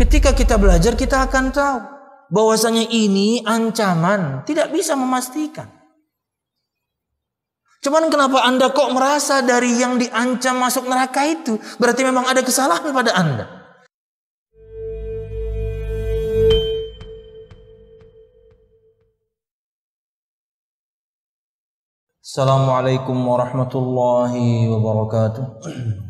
ketika kita belajar kita akan tahu bahwasanya ini ancaman, tidak bisa memastikan. Cuman kenapa Anda kok merasa dari yang diancam masuk neraka itu berarti memang ada kesalahan pada Anda? Assalamualaikum warahmatullahi wabarakatuh.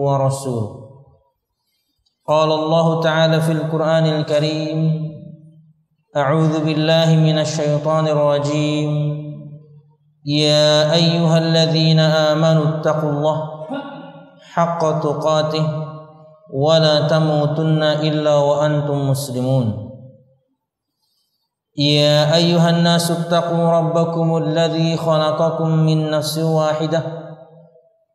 ورسوله قال الله تعالى في القرآن الكريم أعوذ بالله من الشيطان الرجيم. يا أيها الذين آمنوا اتقوا الله حق تقاته ولا تموتن إلا وأنتم مسلمون. يا أيها الناس اتقوا ربكم الذي خلقكم من نفس واحدة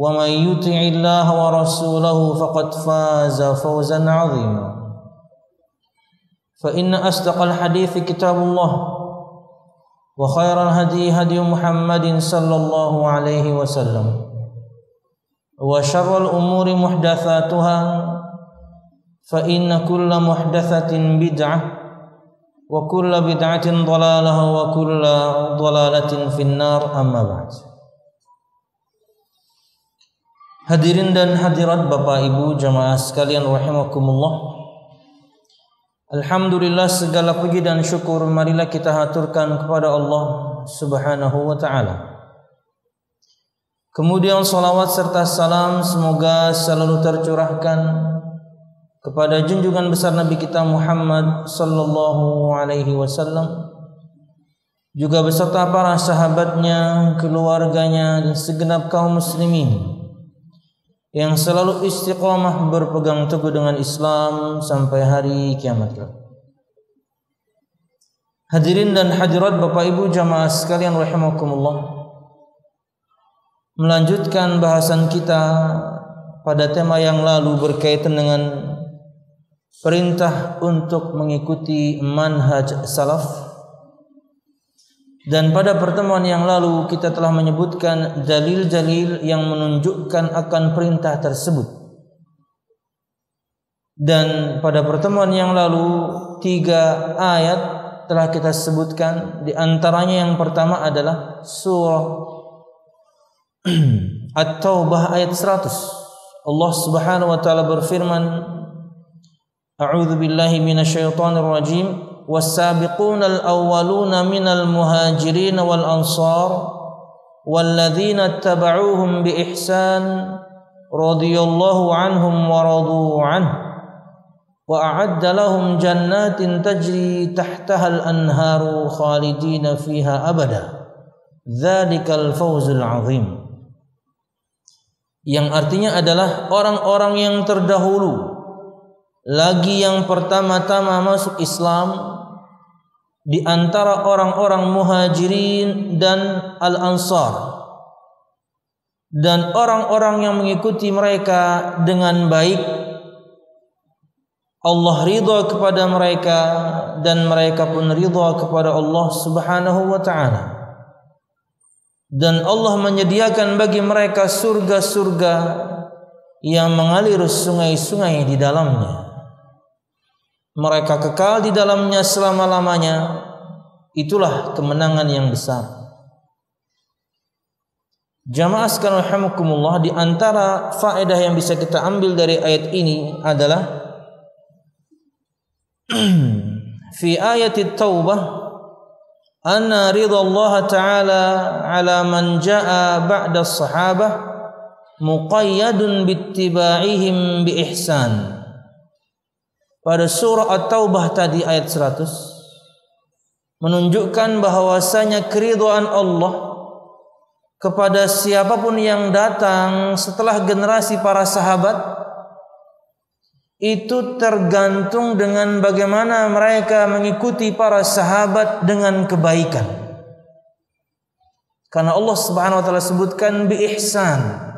ومن يطع الله ورسوله فقد فاز فوزا عظيما. فإن أصدق الحديث كتاب الله وخير الهدي هدي محمد صلى الله عليه وسلم وشر الأمور محدثاتها فإن كل محدثة بدعة وكل بدعة ضلالة وكل ضلالة في النار. أما بعد. Hadirin dan hadirat Bapak Ibu jamaah sekalian rahimakumullah Alhamdulillah segala puji dan syukur marilah kita haturkan kepada Allah Subhanahu wa taala. Kemudian salawat serta salam semoga selalu tercurahkan kepada junjungan besar Nabi kita Muhammad sallallahu alaihi wasallam juga beserta para sahabatnya, keluarganya dan segenap kaum muslimin yang selalu istiqamah berpegang teguh dengan Islam sampai hari kiamat Hadirin dan hadirat Bapak Ibu jamaah sekalian rahimakumullah. Melanjutkan bahasan kita pada tema yang lalu berkaitan dengan perintah untuk mengikuti manhaj salaf dan pada pertemuan yang lalu kita telah menyebutkan dalil-dalil yang menunjukkan akan perintah tersebut. Dan pada pertemuan yang lalu tiga ayat telah kita sebutkan di antaranya yang pertama adalah surah At-Taubah ayat 100. Allah Subhanahu wa taala berfirman A'udzu billahi minasyaitonir rajim والسابقون الأولون من المهاجرين والأنصار والذين اتبعوهم بإحسان رضي الله عنهم ورضوا عنه وأعد لهم جنات تجري تحتها الأنهار خالدين فيها أبدا ذلك الفوز العظيم yang artinya adalah orang-orang yang terdahulu lagi yang pertama-tama masuk Islam di antara orang-orang muhajirin dan al-ansar. Dan orang-orang yang mengikuti mereka dengan baik. Allah ridha kepada mereka dan mereka pun ridha kepada Allah Subhanahu wa taala. Dan Allah menyediakan bagi mereka surga-surga yang mengalir sungai-sungai di dalamnya. Mereka kekal di dalamnya selama-lamanya itulah kemenangan yang besar. Jamaah sekalian rahimakumullah di antara faedah yang bisa kita ambil dari ayat ini adalah fi ayat taubah anna ridha Allah taala ala man jaa ba'da sahabah muqayyadun bittiba'ihim bi ihsan. Pada surah At-Taubah tadi ayat 100 menunjukkan bahwasanya keridhaan Allah kepada siapa pun yang datang setelah generasi para sahabat itu tergantung dengan bagaimana mereka mengikuti para sahabat dengan kebaikan. Karena Allah Subhanahu wa taala sebutkan bi ihsan.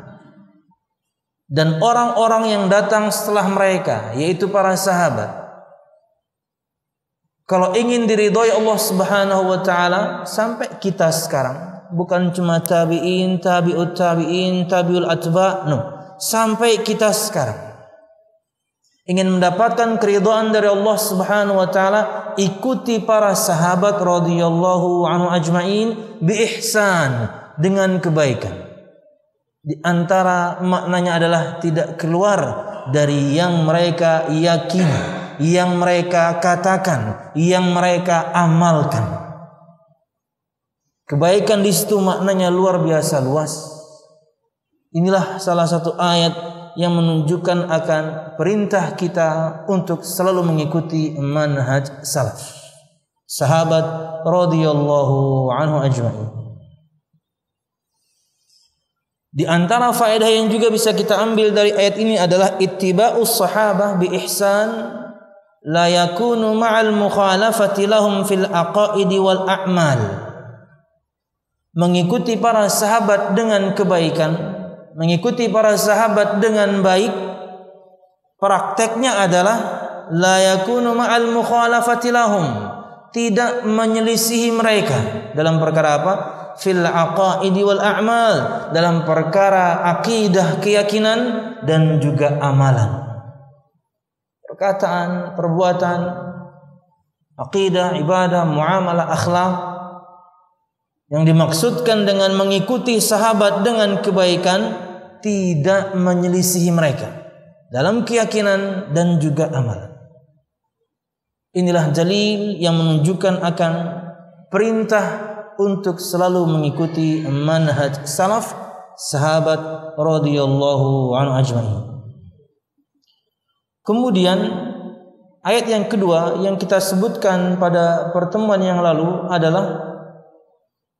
Dan orang-orang yang datang setelah mereka yaitu para sahabat kalau ingin diridhoi Allah Subhanahu wa taala sampai kita sekarang bukan cuma tabi'in, tabi'ut tabi'in, tabi'ul atba, no. Sampai kita sekarang ingin mendapatkan keridhaan dari Allah Subhanahu wa taala, ikuti para sahabat radhiyallahu anhu ajmain bi ihsan dengan kebaikan. Di antara maknanya adalah tidak keluar dari yang mereka yakini, yang mereka katakan, yang mereka amalkan. Kebaikan di situ maknanya luar biasa luas. Inilah salah satu ayat yang menunjukkan akan perintah kita untuk selalu mengikuti manhaj salaf. Sahabat radhiyallahu anhu ajma'in. Di antara faedah yang juga bisa kita ambil dari ayat ini adalah ittiba'us sahabah bi ihsan la yakunu ma'al mukhalafati lahum fil aqaidi wal a'mal mengikuti para sahabat dengan kebaikan, mengikuti para sahabat dengan baik, prakteknya adalah la yakunu ma'al mukhalafati lahum, tidak menyelisihi mereka dalam perkara apa? fil aqaidi wal a'mal, dalam perkara akidah, keyakinan dan juga amalan. Perkataan, perbuatan, akidah, ibadah, muamalah, akhlak yang dimaksudkan dengan mengikuti sahabat dengan kebaikan tidak menyelisihi mereka dalam keyakinan dan juga amalan. Inilah dalil yang menunjukkan akan perintah untuk selalu mengikuti manhaj salaf sahabat radhiyallahu anhu ajmain. Kemudian ayat yang kedua yang kita sebutkan pada pertemuan yang lalu adalah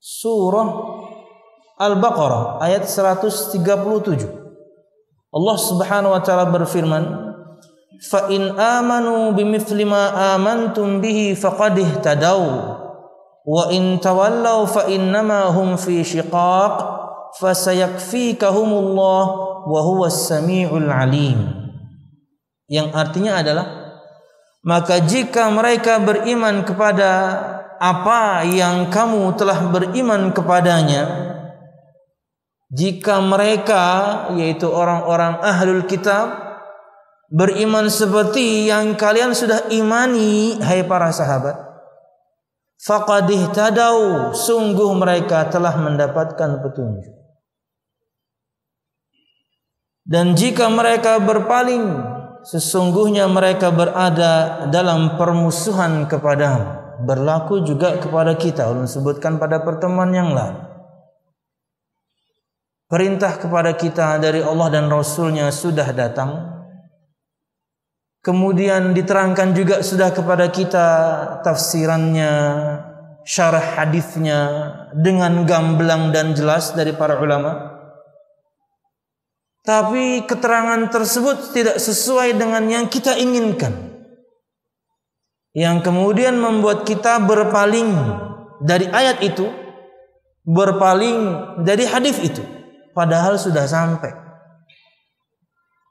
surah Al-Baqarah ayat 137. Allah Subhanahu wa taala berfirman, "Fa in amanu bimithli ma amantum bihi faqad ihtadaw wa in tawallaw fa innama hum fi shiqaq fasayakfikahumullah wa huwas samiul alim." Yang artinya adalah maka jika mereka beriman kepada apa yang kamu telah beriman kepadanya jika mereka yaitu orang-orang ahlul kitab beriman seperti yang kalian sudah imani hai para sahabat faqad ihtadau sungguh mereka telah mendapatkan petunjuk. Dan jika mereka berpaling sesungguhnya mereka berada dalam permusuhan kepadamu. Berlaku juga kepada kita. Ulun sebutkan pada pertemuan yang lalu. Perintah kepada kita dari Allah dan Rasulnya sudah datang. Kemudian diterangkan juga sudah kepada kita tafsirannya syarah hadisnya dengan gamblang dan jelas dari para ulama tapi keterangan tersebut tidak sesuai dengan yang kita inginkan yang kemudian membuat kita berpaling dari ayat itu, berpaling dari hadis itu, padahal sudah sampai.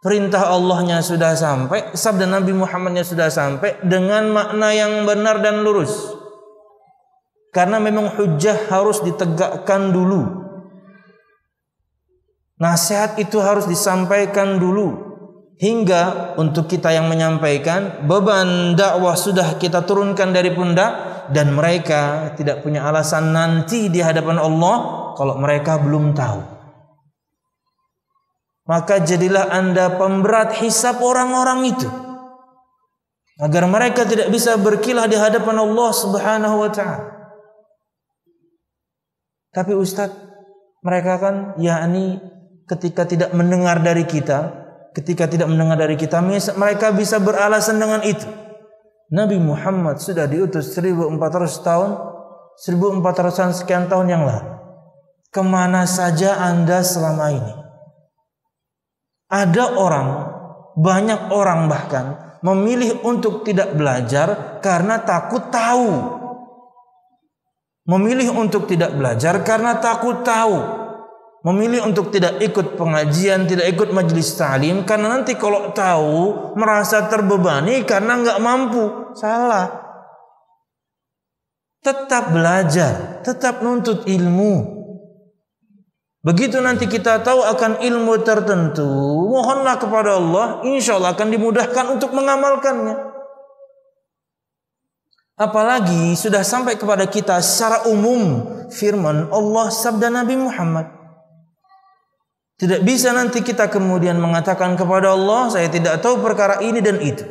Perintah Allahnya sudah sampai, sabda Nabi Muhammadnya sudah sampai dengan makna yang benar dan lurus. Karena memang hujah harus ditegakkan dulu. Nasihat itu harus disampaikan dulu hingga untuk kita yang menyampaikan beban dakwah sudah kita turunkan dari pundak dan mereka tidak punya alasan nanti di hadapan Allah kalau mereka belum tahu Maka jadilah Anda pemberat hisap orang-orang itu. Agar mereka tidak bisa berkilah di hadapan Allah Subhanahu wa taala. Tapi Ustadz, mereka kan yakni ketika tidak mendengar dari kita, ketika tidak mendengar dari kita, mereka bisa beralasan dengan itu. Nabi Muhammad sudah diutus 1400 tahun, 1400 sekian tahun yang lalu. Ke mana saja Anda selama ini? Ada orang, banyak orang bahkan memilih untuk tidak belajar karena takut tahu. Memilih untuk tidak belajar karena takut tahu memilih untuk tidak ikut pengajian, tidak ikut majelis ta'lim karena nanti kalau tahu merasa terbebani karena nggak mampu. Salah. Tetap belajar, tetap nuntut ilmu. Begitu nanti kita tahu akan ilmu tertentu, mohonlah kepada Allah, insya Allah akan dimudahkan untuk mengamalkannya. Apalagi sudah sampai kepada kita secara umum firman Allah sabda Nabi Muhammad. Tidak bisa nanti kita kemudian mengatakan kepada Allah, saya tidak tahu perkara ini dan itu.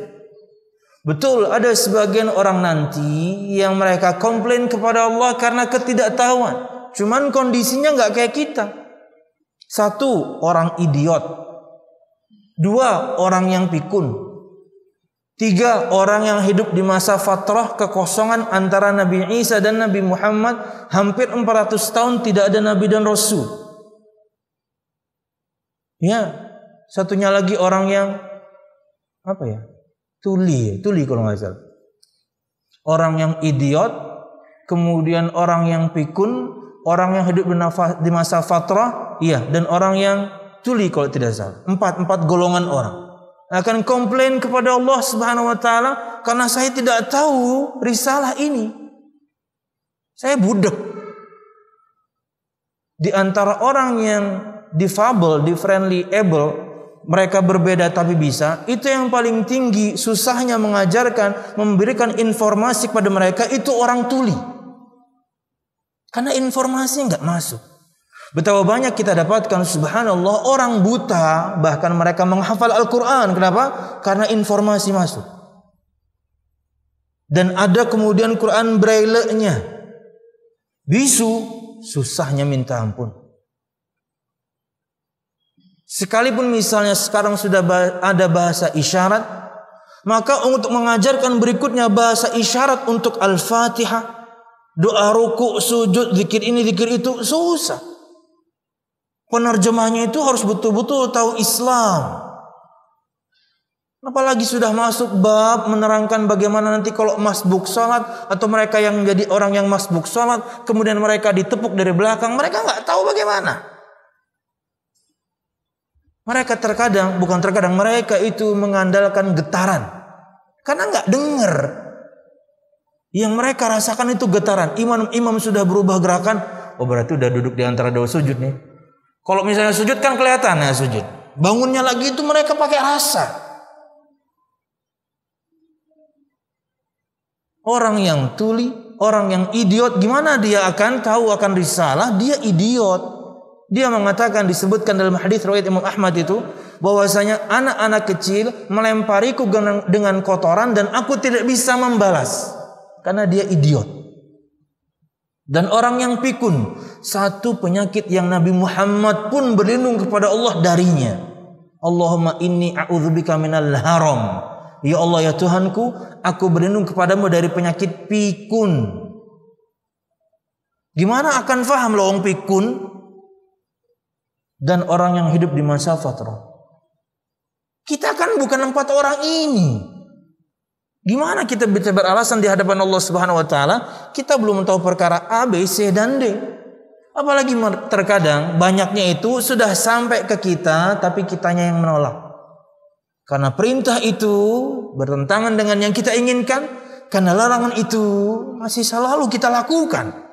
Betul, ada sebagian orang nanti yang mereka komplain kepada Allah karena ketidaktahuan. Cuman kondisinya nggak kayak kita. Satu, orang idiot. Dua, orang yang pikun. Tiga, orang yang hidup di masa fatrah kekosongan antara Nabi Isa dan Nabi Muhammad. Hampir 400 tahun tidak ada Nabi dan Rasul. Ya, satunya lagi orang yang apa ya? Tuli, tuli kalau nggak salah. Orang yang idiot, kemudian orang yang pikun, orang yang hidup di masa fatrah, iya, dan orang yang tuli kalau tidak salah. Empat empat golongan orang akan komplain kepada Allah Subhanahu wa taala karena saya tidak tahu risalah ini. Saya budak. Di antara orang yang difabel, friendly able, mereka berbeda tapi bisa, itu yang paling tinggi susahnya mengajarkan, memberikan informasi kepada mereka itu orang tuli. Karena informasi nggak masuk. Betapa banyak kita dapatkan subhanallah orang buta bahkan mereka menghafal Al-Quran. Kenapa? Karena informasi masuk. Dan ada kemudian Quran braille-nya. Bisu susahnya minta ampun. Sekalipun misalnya sekarang sudah ada bahasa isyarat, maka untuk mengajarkan berikutnya bahasa isyarat untuk Al-Fatihah, doa ruku, sujud, zikir ini, zikir itu susah. Penerjemahnya itu harus betul-betul tahu Islam. Apalagi sudah masuk bab menerangkan bagaimana nanti kalau masbuk salat atau mereka yang menjadi orang yang masbuk salat kemudian mereka ditepuk dari belakang mereka nggak tahu bagaimana. Mereka terkadang, bukan terkadang, mereka itu mengandalkan getaran. Karena nggak dengar. Yang mereka rasakan itu getaran. Imam imam sudah berubah gerakan. Oh berarti udah duduk di antara dua sujud nih. Kalau misalnya sujud kan kelihatan ya sujud. Bangunnya lagi itu mereka pakai rasa. Orang yang tuli, orang yang idiot, gimana dia akan tahu akan risalah? Dia idiot. Dia mengatakan disebutkan dalam hadis riwayat Imam Ahmad itu bahwasanya anak-anak kecil melempariku dengan kotoran dan aku tidak bisa membalas karena dia idiot. Dan orang yang pikun satu penyakit yang Nabi Muhammad pun berlindung kepada Allah darinya. Allahumma inni a'udzubika minal haram. Ya Allah ya Tuhanku, aku berlindung kepadamu dari penyakit pikun. Gimana akan faham loh pikun? Dan orang yang hidup di masa fatrah. Kita kan bukan empat orang ini. Gimana kita bisa beralasan di hadapan Allah Subhanahu wa taala kita belum tahu perkara A, B, C dan D. Apalagi terkadang banyaknya itu sudah sampai ke kita tapi kitanya yang menolak. Karena perintah itu bertentangan dengan yang kita inginkan, karena larangan itu masih selalu kita lakukan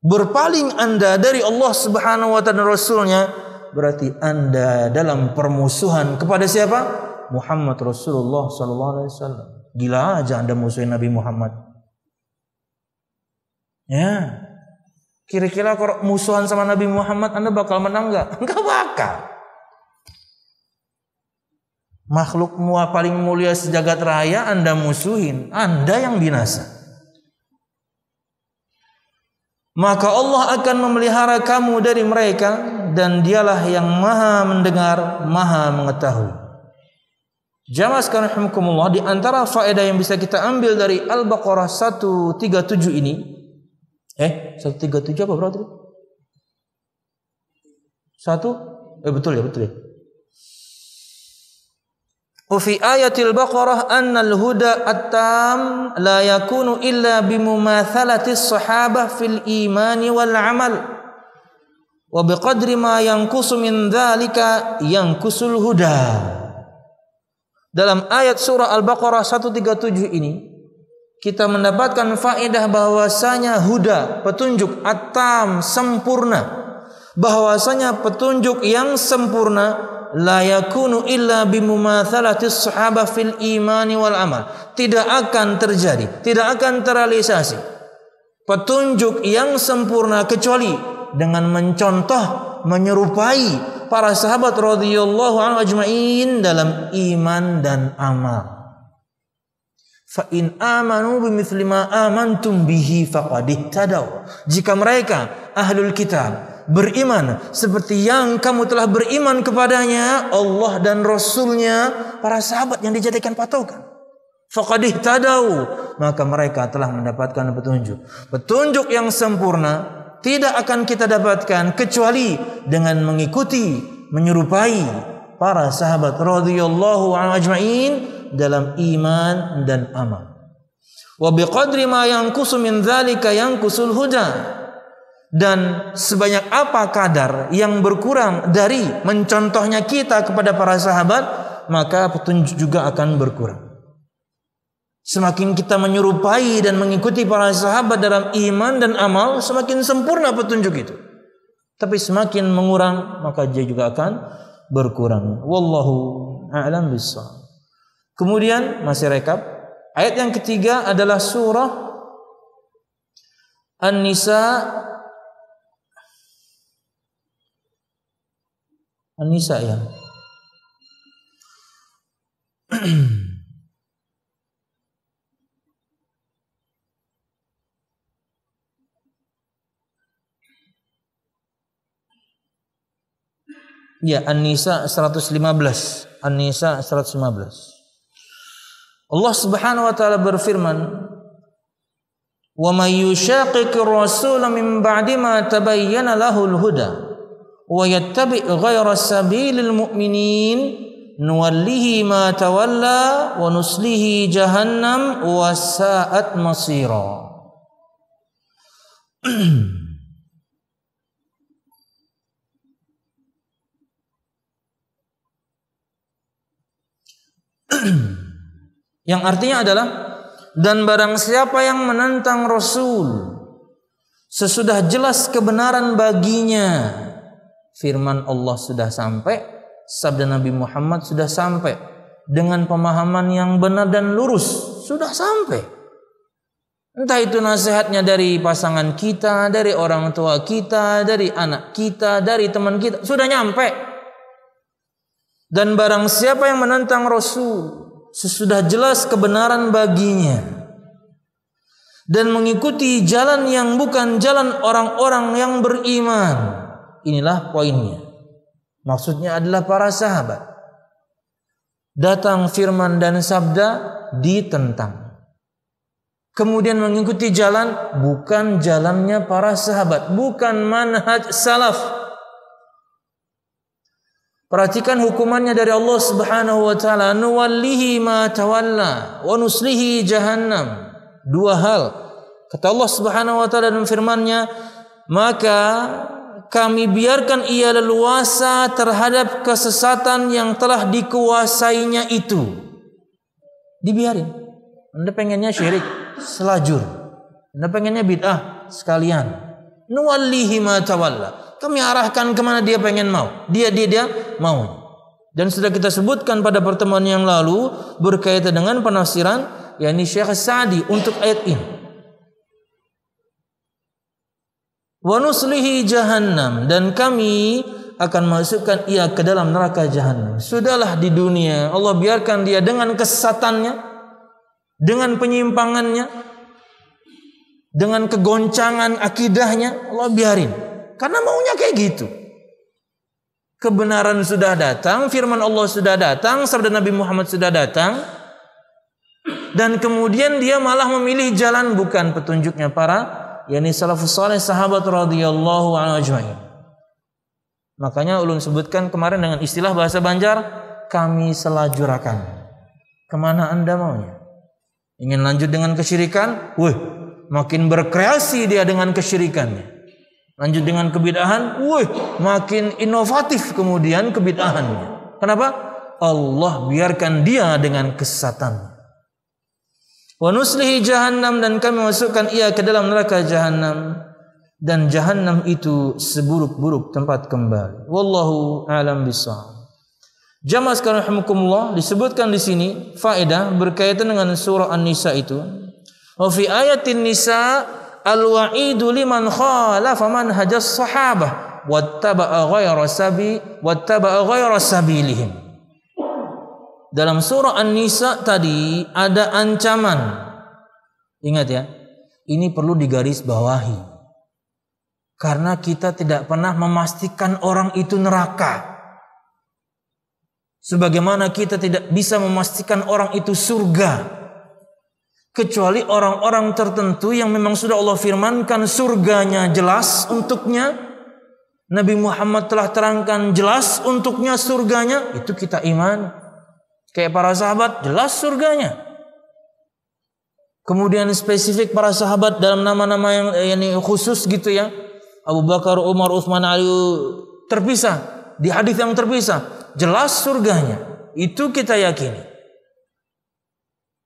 berpaling Anda dari Allah Subhanahu wa taala Rasulnya berarti Anda dalam permusuhan kepada siapa? Muhammad Rasulullah sallallahu alaihi wasallam. Gila aja Anda musuhin Nabi Muhammad. Ya. Kira-kira kalau musuhan sama Nabi Muhammad Anda bakal menang nggak? Enggak bakal. Makhluk paling mulia sejagat raya Anda musuhin, Anda yang binasa. Maka Allah akan memelihara kamu dari mereka dan dialah yang maha mendengar, maha mengetahui. Jamaah sekalian di antara faedah yang bisa kita ambil dari Al-Baqarah 137 ini eh 137 apa berarti? Satu eh betul ya betul ya. وفي ayatil Baqarah annal huda التام لا la yakunu illa bimumathalatis sahabah fil imani wal amal. Wa biqadri ma ينقص min dhalika huda. Dalam ayat surah Al-Baqarah 137 ini kita mendapatkan faedah bahwasanya huda, petunjuk at sempurna. Bahwasanya petunjuk yang sempurna la yakunu illa bimumatsalati sahabah fil imani wal amal. Tidak akan terjadi, tidak akan terrealisasi petunjuk yang sempurna kecuali dengan mencontoh, menyerupai para sahabat radhiyallahu anhu ajmain dalam iman dan amal. Fa in amanu bimithli ma amantum bihi faqad. Jika mereka ahlul kitab beriman. Seperti yang kamu telah beriman kepadanya Allah dan Rasulnya para sahabat yang dijadikan patokan. Faqadih tadau maka mereka telah mendapatkan petunjuk. Petunjuk yang sempurna tidak akan kita dapatkan kecuali dengan mengikuti menyerupai para sahabat radhiyallahu dalam iman dan amal. Wa biqadri ma yanqusu min dzalika yanqusul huda dan sebanyak apa kadar yang berkurang dari mencontohnya kita kepada para sahabat maka petunjuk juga akan berkurang. Semakin kita menyerupai dan mengikuti para sahabat dalam iman dan amal semakin sempurna petunjuk itu. Tapi semakin mengurang maka dia juga akan berkurang. Wallahu a'lam bissawab. Kemudian masih rekap. Ayat yang ketiga adalah surah An-Nisa An-Nisa ya. Ya, An-Nisa 115. An-Nisa 115. Allah Subhanahu wa taala berfirman, "Wa may rasula min ba'di ma tabayyana lahul huda" wa yattabi' ghayra sabilil mu'minin nuwallihi ma tawalla wa nuslihi jahannam wa sa'at masira. Yang artinya adalah dan barang siapa yang menentang Rasul sesudah jelas kebenaran baginya firman Allah sudah sampai, sabda Nabi Muhammad sudah sampai dengan pemahaman yang benar dan lurus sudah sampai. Entah itu nasihatnya dari pasangan kita, dari orang tua kita, dari anak kita, dari teman kita, sudah nyampe. Dan barang siapa yang menentang Rasul, sesudah jelas kebenaran baginya dan mengikuti jalan yang bukan jalan orang-orang yang beriman, inilah poinnya. Maksudnya adalah para sahabat. Datang firman dan sabda ditentang. Kemudian mengikuti jalan bukan jalannya para sahabat, bukan manhaj salaf. Perhatikan hukumannya dari Allah Subhanahu wa taala, nuwallihi ma tawalla wa nuslihi jahannam. Dua hal. Kata Allah Subhanahu wa taala dalam firman-Nya, maka kami biarkan ia leluasa terhadap kesesatan yang telah dikuasainya itu. Dibiarin. Anda pengennya syirik, selajur. Anda pengennya bid'ah, sekalian. Nuwallihi ma tawalla. Kami arahkan ke mana dia pengen mau. Dia, dia, dia mau. Dan sudah kita sebutkan pada pertemuan yang lalu berkaitan dengan penafsiran yakni Syekh Sa'di untuk ayat ini. Wa nuslihi jahannam dan kami akan masukkan ia ke dalam neraka jahanam. Sudahlah di dunia Allah biarkan dia dengan kesesatannya, dengan penyimpangannya, dengan kegoncangan akidahnya, Allah biarin. Karena maunya kayak gitu. Kebenaran sudah datang, firman Allah sudah datang, sabda Nabi Muhammad sudah datang. Dan kemudian dia malah memilih jalan bukan petunjuknya para yakni salafus saleh sahabat radhiyallahu anhu. Makanya ulun sebutkan kemarin dengan istilah bahasa Banjar, kami selajurakan. Ke mana anda maunya? Ingin lanjut dengan kesyirikan? Wih, makin berkreasi dia dengan kesyirikannya. Lanjut dengan kebidahan, wih, makin inovatif kemudian kebidahannya. Kenapa? Allah biarkan dia dengan kesesatan. Wa nuslihi jahannam dan kami masukkan ia ke dalam neraka jahannam dan jahanam itu seburuk-buruk tempat kembali. Wallahu a'lam bishawab. Jamaah sekalian rahimakumullah disebutkan di sini faedah berkaitan dengan surah An-Nisa itu. Wa fi ayatin Nisa al-wa'idu liman khalafa manhajas sahabah wattaba'a ghayra sabi wattaba'a ghayra sabilihim. Dalam surah An-Nisa tadi ada ancaman. Ingat ya, ini perlu digaris bawahi. Karena kita tidak pernah memastikan orang itu neraka. Sebagaimana kita tidak bisa memastikan orang itu surga. Kecuali orang-orang tertentu yang memang sudah Allah firmankan surganya jelas untuknya. Nabi Muhammad telah terangkan jelas untuknya surganya. Itu kita iman. Kayak para sahabat jelas surganya. Kemudian spesifik para sahabat dalam nama-nama yang, yang khusus gitu ya Abu Bakar, Umar, Utsman, Ali terpisah di hadis yang terpisah. Jelas surganya. Itu kita yakini.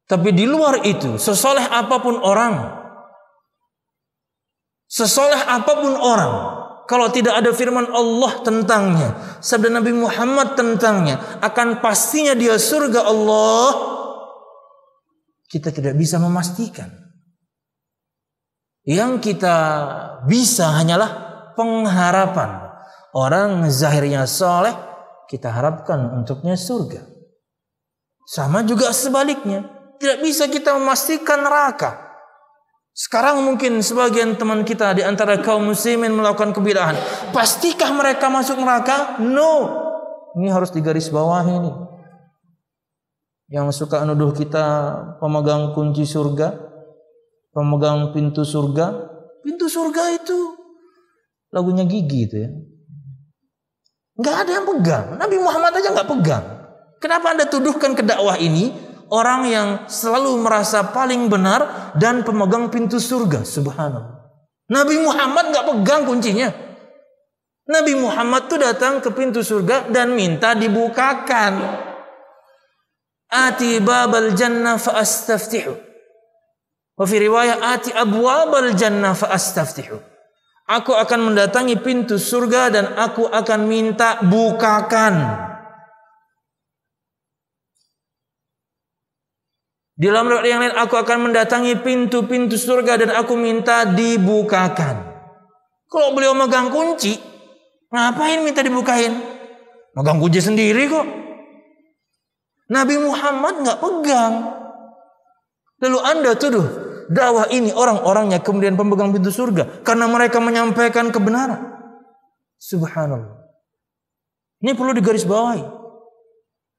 Tapi di luar itu, sesoleh apa pun orang, sesoleh apa pun orang, kalau tidak ada firman Allah tentangnya, sabda Nabi Muhammad tentangnya, akan pastinya dia surga Allah. Kita tidak bisa memastikan. Yang kita bisa hanyalah pengharapan. Orang zahirnya soleh, kita harapkan untuknya surga. Sama juga sebaliknya. Tidak bisa kita memastikan neraka. Sekarang mungkin sebagian teman kita di antara kaum muslimin melakukan kebidahan. Pastikah mereka masuk neraka? No. Ini harus digaris bawah ini. Yang suka nuduh kita pemegang kunci surga, pemegang pintu surga. Pintu surga itu lagunya gigi itu ya. Nggak ada yang pegang. Nabi Muhammad aja nggak pegang. Kenapa anda tuduhkan ke dakwah ini orang yang selalu merasa paling benar dan pemegang pintu surga? Subhanallah. Nabi Muhammad nggak pegang kuncinya. Nabi Muhammad tuh datang ke pintu surga dan minta dibukakan. Ati babal jannah fa astaftihu. Wa fi riwayat ati abwabal jannah fa astaftihu. Aku akan mendatangi pintu surga dan aku akan minta bukakan. Di dalam riwayat yang lain aku akan mendatangi pintu-pintu surga dan aku minta dibukakan. Kalau beliau megang kunci, ngapain minta dibukain? Megang kunci sendiri kok. Nabi Muhammad nggak pegang. Lalu anda tuduh dakwah ini orang-orangnya kemudian pemegang pintu surga karena mereka menyampaikan kebenaran. Subhanallah. Ini perlu digarisbawahi.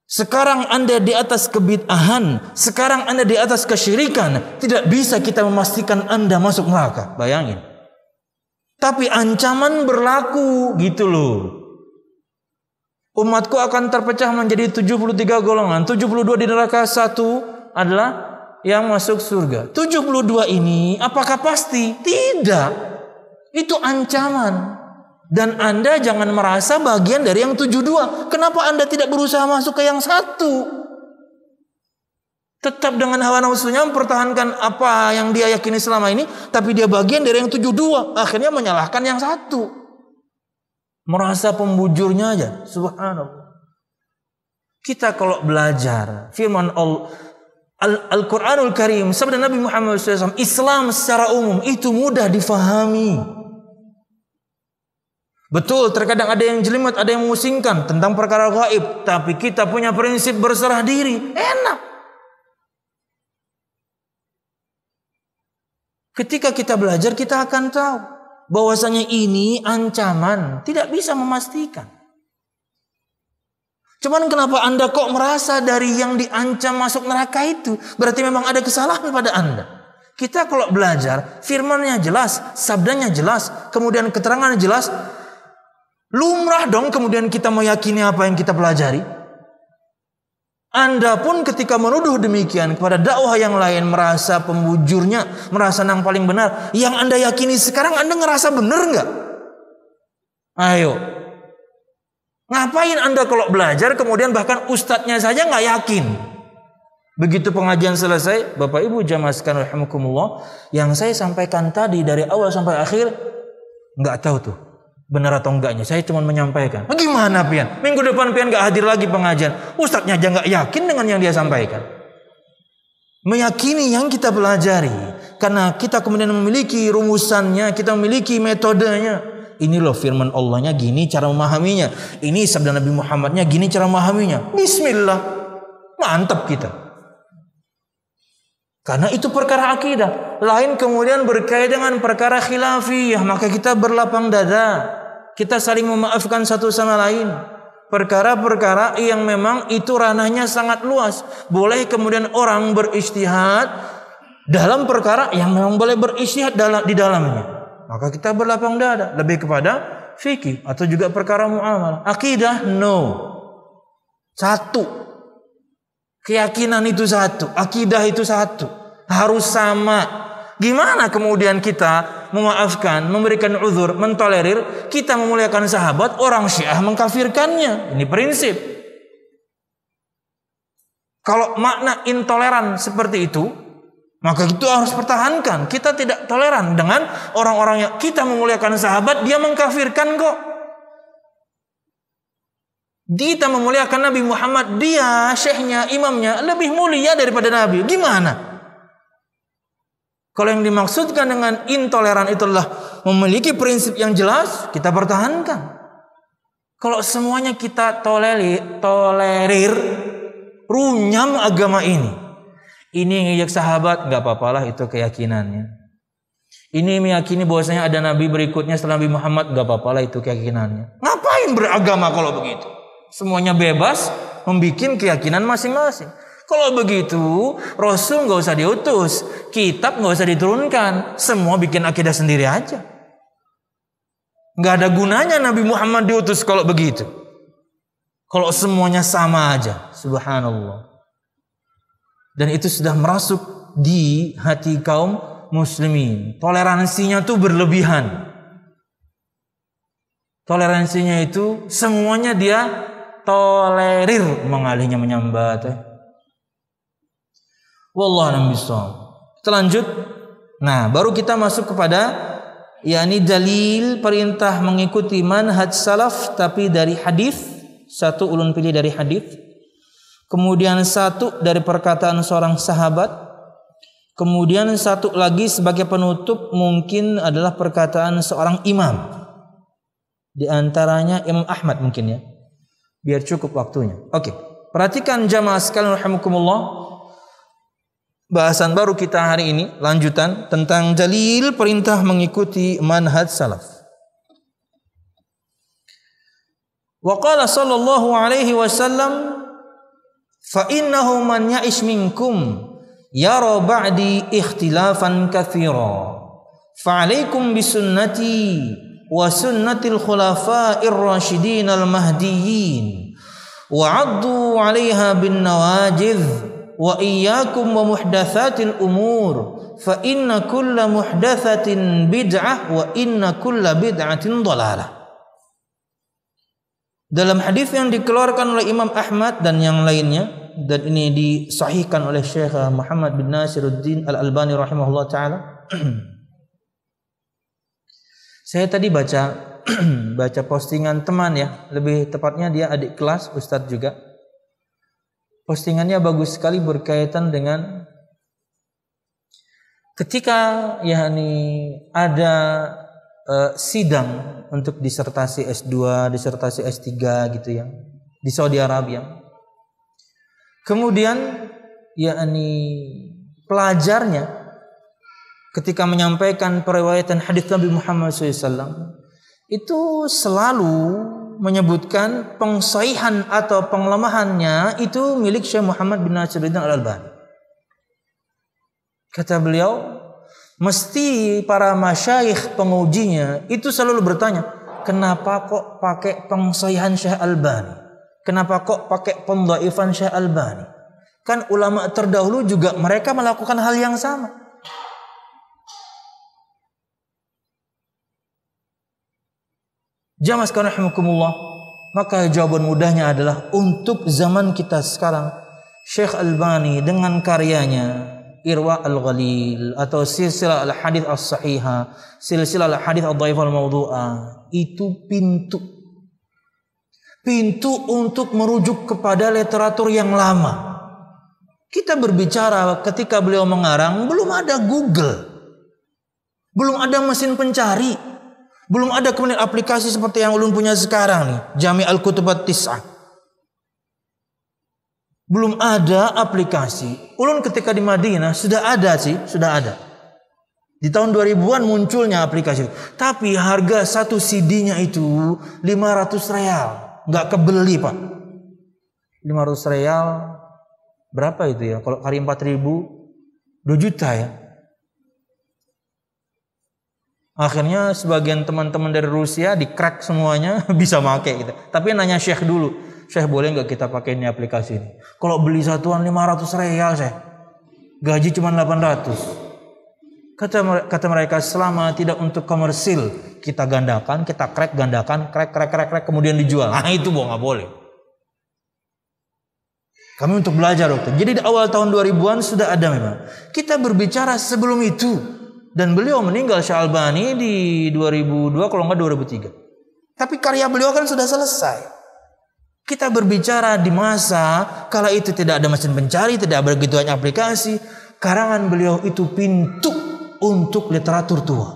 Sekarang Anda di atas kebid'ahan, sekarang Anda di atas kesyirikan, tidak bisa kita memastikan Anda masuk neraka. Bayangin. Tapi ancaman berlaku gitu loh. Umatku akan terpecah menjadi 73 golongan. 72 di neraka, satu adalah yang masuk surga. 72 ini apakah pasti? Tidak. Itu ancaman. Dan Anda jangan merasa bagian dari yang 72. Kenapa Anda tidak berusaha masuk ke yang satu? Tetap dengan hawa nafsunya mempertahankan apa yang dia yakini selama ini. Tapi dia bagian dari yang 72. Akhirnya menyalahkan yang satu. Merasa pembujurnya aja. Subhanallah. Kita kalau belajar firman Al-Quranul Karim, sabda Nabi Muhammad SAW, Islam secara umum itu mudah difahami. Betul, terkadang ada yang jelimet, ada yang memusingkan tentang perkara gaib, tapi kita punya prinsip berserah diri, enak. Ketika kita belajar, kita akan tahu bahwasanya ini ancaman, tidak bisa memastikan. Cuman kenapa Anda kok merasa dari yang diancam masuk neraka itu berarti memang ada kesalahan pada Anda? Kita kalau belajar, firmannya jelas, sabdanya jelas, kemudian keterangannya jelas, lumrah dong kemudian kita meyakini apa yang kita pelajari. Anda pun ketika menuduh demikian kepada dakwah yang lain merasa pembujurnya, merasa yang paling benar. Yang Anda yakini sekarang Anda ngerasa benar nggak? Ayo. Ngapain Anda kalau belajar kemudian bahkan ustadznya saja nggak yakin? Begitu pengajian selesai, Bapak Ibu jamaah sekalian rahimakumullah, yang saya sampaikan tadi dari awal sampai akhir nggak tahu tuh benar atau enggaknya. Saya cuma menyampaikan. Bagaimana pian? Minggu depan pian nggak hadir lagi pengajian. Ustadznya aja nggak yakin dengan yang dia sampaikan. Meyakini yang kita pelajari, karena kita kemudian memiliki rumusannya, kita memiliki metodenya. Ini loh firman Allahnya gini cara memahaminya. Ini sabda Nabi Muhammadnya gini cara memahaminya. Bismillah. Mantap kita. Karena itu perkara akidah. Lain kemudian berkaitan dengan perkara khilafiyah. Maka kita berlapang dada. Kita saling memaafkan satu sama lain. Perkara-perkara yang memang itu ranahnya sangat luas. Boleh kemudian orang beristihad dalam perkara yang memang boleh beristihad di dalamnya. Maka kita berlapang dada. Lebih kepada fikih atau juga perkara muamalah. Akidah no. Satu Keyakinan itu satu, akidah itu satu, harus sama. Gimana kemudian kita memaafkan, memberikan uzur, mentolerir, kita memuliakan sahabat, orang Syiah mengkafirkannya. Ini prinsip. Kalau makna intoleran seperti itu, maka itu harus pertahankan. Kita tidak toleran dengan orang-orang yang kita memuliakan sahabat, dia mengkafirkan kok. Kita memuliakan Nabi Muhammad, dia syekhnya, imamnya lebih mulia daripada Nabi. Gimana? Kalau yang dimaksudkan dengan intoleran itulah memiliki prinsip yang jelas, kita pertahankan. Kalau semuanya kita tolerir, tolerir, runyam agama ini. Ini ngejek sahabat, nggak apa-apalah itu keyakinannya. Ini meyakini bahwasanya ada nabi berikutnya setelah Nabi Muhammad, nggak apa-apalah itu keyakinannya. Ngapain beragama kalau begitu? Semuanya bebas membuat keyakinan masing-masing. Kalau begitu, Rasul nggak usah diutus, kitab nggak usah diturunkan, semua bikin akidah sendiri aja. Nggak ada gunanya Nabi Muhammad diutus kalau begitu. Kalau semuanya sama aja, subhanallah. Dan itu sudah merasuk di hati kaum muslimin. Toleransinya tuh berlebihan. Toleransinya itu semuanya dia tolerir mengalihnya menyambat. Eh. Wallah bisa. Kita lanjut. Nah, baru kita masuk kepada yakni dalil perintah mengikuti manhaj salaf tapi dari hadis satu ulun pilih dari hadis kemudian satu dari perkataan seorang sahabat kemudian satu lagi sebagai penutup mungkin adalah perkataan seorang imam di antaranya Imam Ahmad mungkin ya biar cukup waktunya. Oke, perhatikan jamaah sekalian rahimakumullah. Bahasan baru kita hari ini lanjutan tentang dalil perintah mengikuti manhaj salaf. Wa qala sallallahu alaihi wasallam fa innahu man ya'ish minkum yara ba'di ikhtilafan katsira. Fa alaikum bisunnati wa sunnatil khulafa'ir rasyidin al mahdiyyin. Wa 'addu 'alaiha bin nawajidh wa iyyakum wa muhdatsatil umur fa inna kulla muhdatsatin bid'ah wa inna kulla bid'atin dhalalah dalam hadis yang dikeluarkan oleh Imam Ahmad dan yang lainnya dan ini disahihkan oleh Syekh Muhammad bin Nasiruddin Al-Albani rahimahullah taala Saya tadi baca baca postingan teman ya, lebih tepatnya dia adik kelas, ustadz juga. Postingannya bagus sekali berkaitan dengan ketika yakni ada uh, sidang untuk disertasi S2, disertasi S3 gitu ya di Saudi Arabia. Kemudian yakni pelajarnya ketika menyampaikan periwayatan hadis Nabi Muhammad SAW itu selalu menyebutkan pengsahihan atau penglemahannya itu milik Syekh Muhammad bin Nasiruddin Al-Albani. Kata beliau, mesti para masyayikh pengujinya itu selalu bertanya, kenapa kok pakai pengsahihan Syekh Albani? Kenapa kok pakai pendhaifan Syekh Albani? Kan ulama terdahulu juga mereka melakukan hal yang sama. Jamaah sekalian rahimakumullah. Maka jawaban mudahnya adalah untuk zaman kita sekarang Syekh Albani dengan karyanya Irwa Al-Ghalil atau silsilah Al-Hadith As-Sahihah, silsilah Al-Hadith Ad-Dhaif Al-Mawdu'ah itu pintu pintu untuk merujuk kepada literatur yang lama. Kita berbicara ketika beliau mengarang belum ada Google. Belum ada mesin pencari. Belum ada kemudian aplikasi seperti yang ulun punya sekarang nih, Jami Al-Kutubat Tis'ah. Belum ada aplikasi. Ulun ketika di Madinah sudah ada sih, sudah ada. Di tahun 2000-an munculnya aplikasi. Tapi harga satu CD-nya itu 500 real. Nggak kebeli pak. 500 real berapa itu ya? Kalau kali 4000 2 juta ya. Akhirnya sebagian teman-teman dari Rusia di crack semuanya bisa make gitu. Tapi nanya Syekh dulu, Syekh boleh nggak kita pakai ini aplikasi ini? Kalau beli satuan 500 real Syekh, gaji cuma 800. Kata, kata mereka selama tidak untuk komersil kita gandakan, kita crack gandakan, crack crack crack crack kemudian dijual. Nah itu boh nggak boleh. Kami untuk belajar dokter. Jadi di awal tahun 2000-an sudah ada memang. Kita berbicara sebelum itu. Dan beliau meninggal Syalbani di 2002 kalau enggak 2003. Tapi karya beliau kan sudah selesai. Kita berbicara di masa kala itu tidak ada mesin pencari, tidak begitu banyak aplikasi. Karangan beliau itu pintu untuk literatur tua.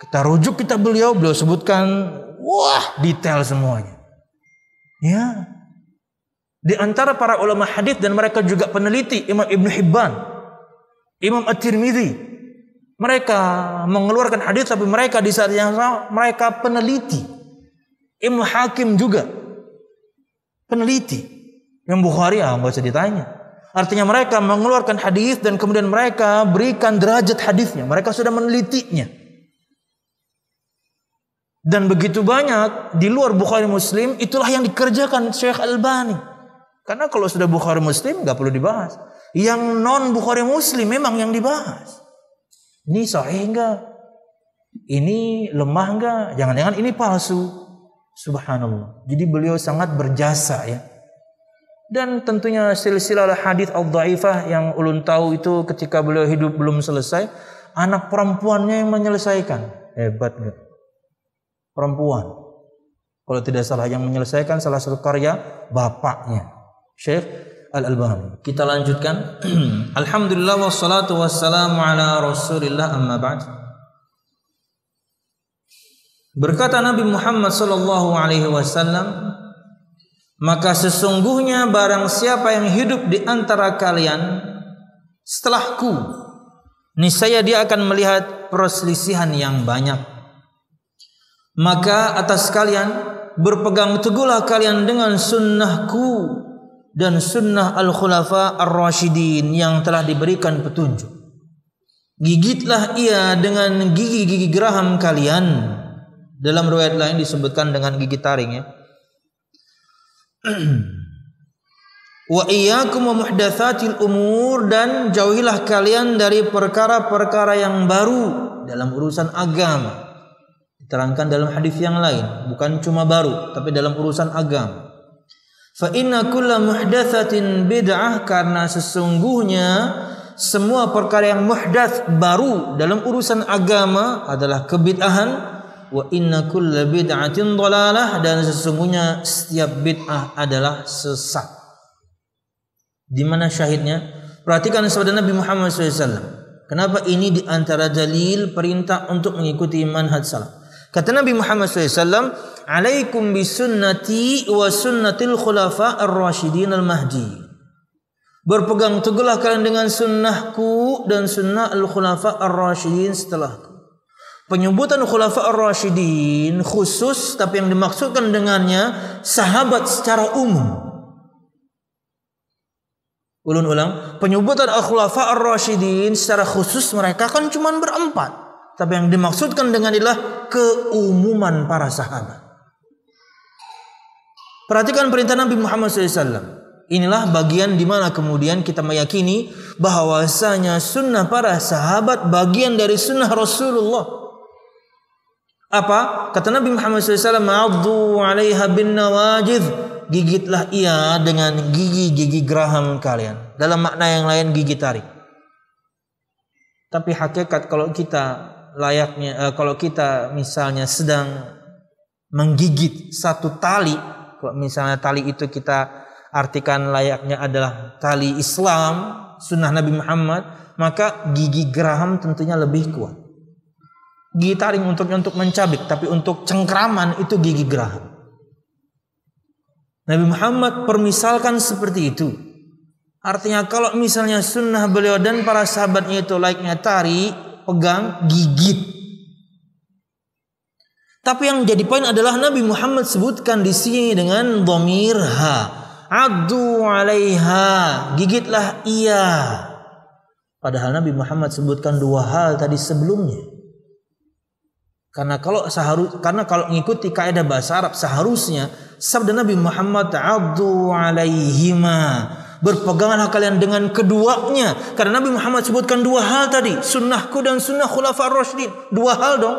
Kita rujuk kita beliau, beliau sebutkan wah detail semuanya. Ya. Di antara para ulama hadis dan mereka juga peneliti Imam Ibn Hibban, Imam At-Tirmidzi, mereka mengeluarkan hadis tapi mereka di saat yang sama mereka peneliti. Imam Hakim juga peneliti. Yang Bukhari ah nggak usah ditanya. Artinya mereka mengeluarkan hadis dan kemudian mereka berikan derajat hadisnya. Mereka sudah menelitinya. Dan begitu banyak di luar Bukhari Muslim itulah yang dikerjakan Syekh Albani. Karena kalau sudah Bukhari Muslim nggak perlu dibahas. Yang non Bukhari Muslim memang yang dibahas. Ini sahih enggak? Ini lemah enggak? Jangan-jangan ini palsu. Subhanallah. Jadi beliau sangat berjasa ya. Dan tentunya silsilah hadis al-dhaifah yang ulun tahu itu ketika beliau hidup belum selesai, anak perempuannya yang menyelesaikan. Hebat enggak? Perempuan. Kalau tidak salah yang menyelesaikan salah satu karya bapaknya. Syekh Al-Albani. Kita lanjutkan. Alhamdulillah wassalatu wassalamu ala Rasulillah amma ba'd. Berkata Nabi Muhammad sallallahu alaihi wasallam, maka sesungguhnya barang siapa yang hidup di antara kalian setelahku, niscaya dia akan melihat perselisihan yang banyak. Maka atas kalian berpegang teguhlah kalian dengan sunnahku dan sunnah al-khulafa ar-rasyidin yang telah diberikan petunjuk. Gigitlah ia dengan gigi-gigi geraham kalian. Dalam riwayat lain disebutkan dengan gigi taring ya. Wa iyyakum muhdatsatil umur dan jauhilah kalian dari perkara-perkara yang baru dalam urusan agama. Diterangkan dalam hadis yang lain, bukan cuma baru tapi dalam urusan agama. Fa inna kulla muhdatsatin bid'ah karena sesungguhnya semua perkara yang muhdats baru dalam urusan agama adalah kebid'ahan wa inna kulla bid'atin dhalalah dan sesungguhnya setiap bid'ah adalah sesat. Di mana syahidnya? Perhatikan sabda Nabi Muhammad SAW. Kenapa ini di antara dalil perintah untuk mengikuti manhaj salaf? Kata Nabi Muhammad SAW, Alaikum bisunnati wa sunnatil khulafa ar-rasyidin al-mahdi. Berpegang teguhlah kalian dengan sunnahku dan sunnah al-khulafa ar-rasyidin setelahku. Penyebutan khulafa ar-rasyidin khusus tapi yang dimaksudkan dengannya sahabat secara umum. Ulun ulang, penyebutan al-khulafa ar-rasyidin secara khusus mereka kan cuma berempat. Tapi yang dimaksudkan dengan inilah keumuman para sahabat. Perhatikan perintah Nabi Muhammad SAW. Inilah bagian di mana kemudian kita meyakini bahwasanya sunnah para sahabat bagian dari sunnah Rasulullah. Apa? Kata Nabi Muhammad SAW, "Ma'addu 'alaiha bin nawajid." Gigitlah ia dengan gigi-gigi geraham kalian. Dalam makna yang lain gigi tarik. Tapi hakikat kalau kita layaknya uh, kalau kita misalnya sedang menggigit satu tali, kalau misalnya tali itu kita artikan layaknya adalah tali Islam, sunnah Nabi Muhammad, maka gigi geraham tentunya lebih kuat. Gigi taring untuk untuk mencabik, tapi untuk cengkraman itu gigi geraham. Nabi Muhammad permisalkan seperti itu. Artinya kalau misalnya sunnah beliau dan para sahabatnya itu layaknya tari, pegang, gigit. Tapi yang jadi poin adalah Nabi Muhammad sebutkan di sini dengan dhamir ha. Adu alaiha, gigitlah ia. Padahal Nabi Muhammad sebutkan dua hal tadi sebelumnya. Karena kalau seharus karena kalau mengikuti kaidah bahasa Arab seharusnya sabda Nabi Muhammad adu alaihima berpeganglah kalian dengan keduanya. Karena Nabi Muhammad sebutkan dua hal tadi. Sunnahku dan sunnah khulafaur rasyidin. Dua hal dong.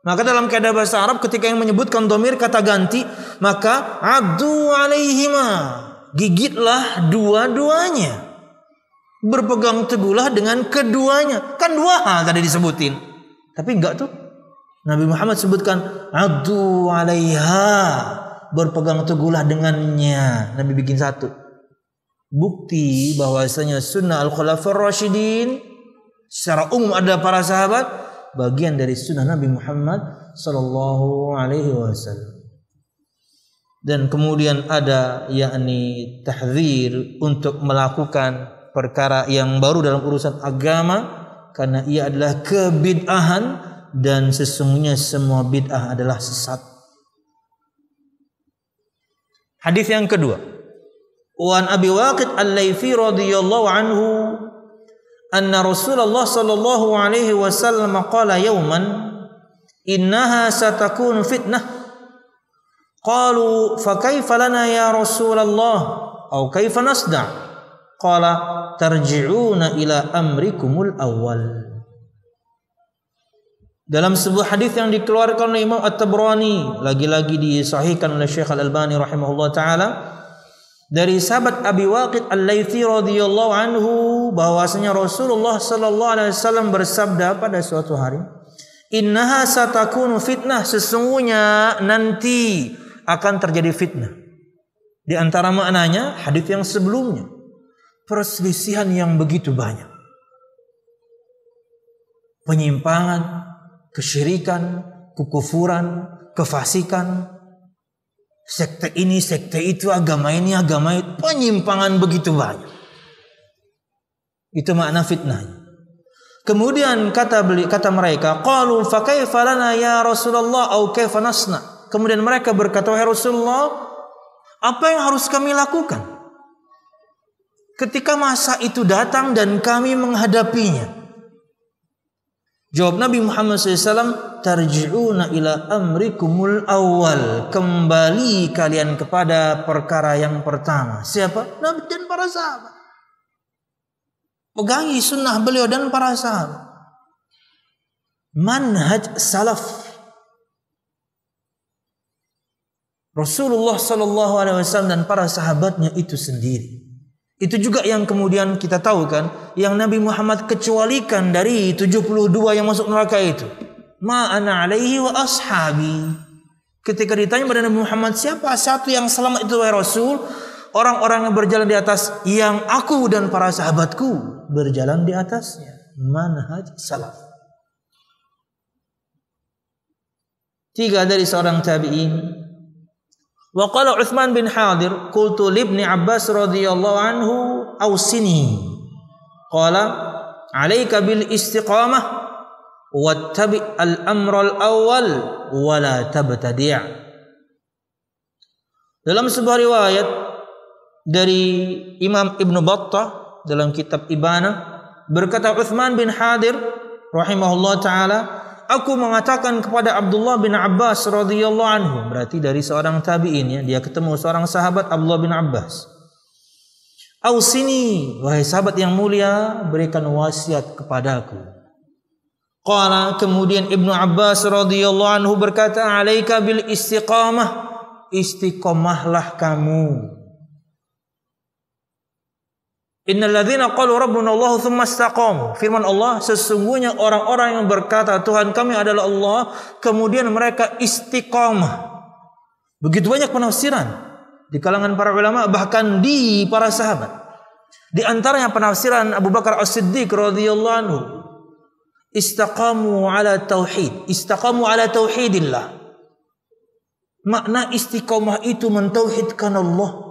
Maka dalam kaidah bahasa Arab ketika yang menyebutkan domir kata ganti maka adu alaihima. Gigitlah dua-duanya. Berpegang teguhlah dengan keduanya. Kan dua hal tadi disebutin. Tapi enggak tuh. Nabi Muhammad sebutkan adu alaiha. Berpegang teguhlah dengannya. Nabi bikin satu bukti bahwasanya sunnah al-khulafaur rasyidin secara umum ada para sahabat bagian dari sunnah Nabi Muhammad sallallahu alaihi wasallam. Dan kemudian ada yakni tahzir untuk melakukan perkara yang baru dalam urusan agama karena ia adalah kebid'ahan dan sesungguhnya semua bid'ah adalah sesat. Hadis yang kedua. Wan Abi Waqid Al-Laythi radhiyallahu anhu anna Rasulullah sallallahu alaihi wasallam qala yawman innaha satakun fitnah. Qalu fa kaifa lana ya Rasulullah? Atau kaifa nasda? Qala tarji'una ila amrikumul awwal. Dalam sebuah hadis yang dikeluarkan oleh Imam At-Tabrani lagi-lagi disahihkan oleh Syekh Al-Albani rahimahullah taala dari sahabat Abi Waqid Al-Laitsi radhiyallahu anhu bahwasanya Rasulullah sallallahu alaihi wasallam bersabda pada suatu hari, "Innaha satakunu fitnah, sesungguhnya nanti akan terjadi fitnah." Di antara maknanya hadis yang sebelumnya, perselisihan yang begitu banyak. Penyimpangan, kesyirikan, kekufuran, kefasikan, sekte ini, sekte itu, agama ini, agama itu, penyimpangan begitu banyak. Itu makna fitnahnya. Kemudian kata beli kata mereka, qalu fa kaifa lana ya Rasulullah au kaifa nasna? Kemudian mereka berkata, "Wahai Rasulullah, apa yang harus kami lakukan?" Ketika masa itu datang dan kami menghadapinya. Jawab Nabi Muhammad SAW, tarji'una ila amrikumul awal. Kembali kalian kepada perkara yang pertama. Siapa? Nabi dan para sahabat. Pegangi sunnah beliau dan para sahabat. Manhaj salaf. Rasulullah Wasallam dan para sahabatnya itu sendiri. Itu juga yang kemudian kita tahu kan, yang Nabi Muhammad kecualikan dari 72 yang masuk neraka itu. Ma alaihi wa ashabi. Ketika ditanya pada Nabi Muhammad, siapa satu yang selamat itu wahai Rasul? Orang-orang yang berjalan di atas yang aku dan para sahabatku berjalan di atasnya. Manhaj salaf. Tiga dari seorang tabi'in. Wa qala Uthman bin Hadir, qultu li Abbas radhiyallahu anhu awsini. Qala, "'alaika bil istiqamah wattabi al-amr al-awwal wa la tabtadi'." Dalam sebuah riwayat dari Imam Ibnu Battah dalam kitab Ibana berkata Uthman bin Hadir rahimahullah taala aku mengatakan kepada Abdullah bin Abbas radhiyallahu anhu berarti dari seorang tabi'in ya dia ketemu seorang sahabat Abdullah bin Abbas. Ausini wahai sahabat yang mulia berikan wasiat kepadaku. Qala kemudian Ibnu Abbas radhiyallahu anhu berkata alaika bil istiqamah. Istiqomahlah kamu Innalladzina qalu rabbuna Allah tsumma istaqamu. Firman Allah, sesungguhnya orang-orang yang berkata Tuhan kami adalah Allah, kemudian mereka istiqamah. Begitu banyak penafsiran di kalangan para ulama bahkan di para sahabat. Di antaranya penafsiran Abu Bakar As-Siddiq radhiyallahu anhu. Istaqamu ala tauhid, istaqamu ala tauhidillah. Makna istiqamah itu mentauhidkan Allah.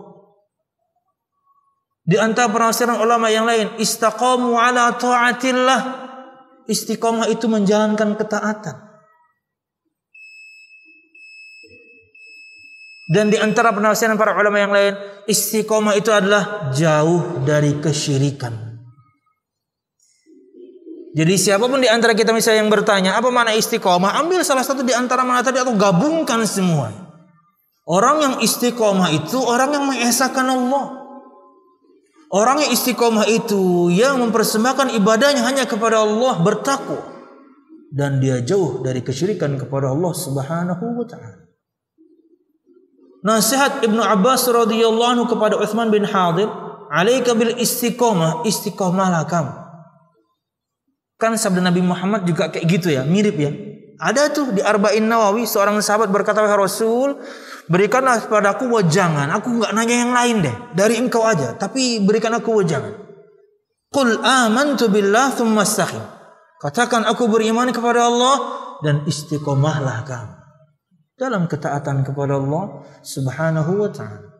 Di antara penafsiran ulama yang lain, istaqamu ala taatillah. Istiqomah itu menjalankan ketaatan. Dan di antara penafsiran para ulama yang lain, istiqomah itu adalah jauh dari kesyirikan. Jadi siapa pun di antara kita misalnya yang bertanya, apa mana istiqomah? Ambil salah satu di antara mana tadi atau gabungkan semua. Orang yang istiqomah itu orang yang mengesahkan Allah. Orang yang istiqomah itu yang mempersembahkan ibadahnya hanya kepada Allah bertakwa dan dia jauh dari kesyirikan kepada Allah Subhanahu wa taala. Nasihat Ibnu Abbas radhiyallahu anhu kepada Uthman bin Hadir, "Alaika bil istiqomah, istiqomahlah kamu." Kan sabda Nabi Muhammad juga kayak gitu ya, mirip ya. Ada tuh di Arba'in Nawawi seorang sahabat berkata, "Wahai Rasul, Berikanlah kepadaku wajangan. Aku nggak nanya yang lain deh. Dari engkau aja. Tapi berikan aku wajangan. Qul amantu billah thumma astaqim. Katakan aku beriman kepada Allah dan istiqomahlah kamu. Dalam ketaatan kepada Allah subhanahu wa ta'ala.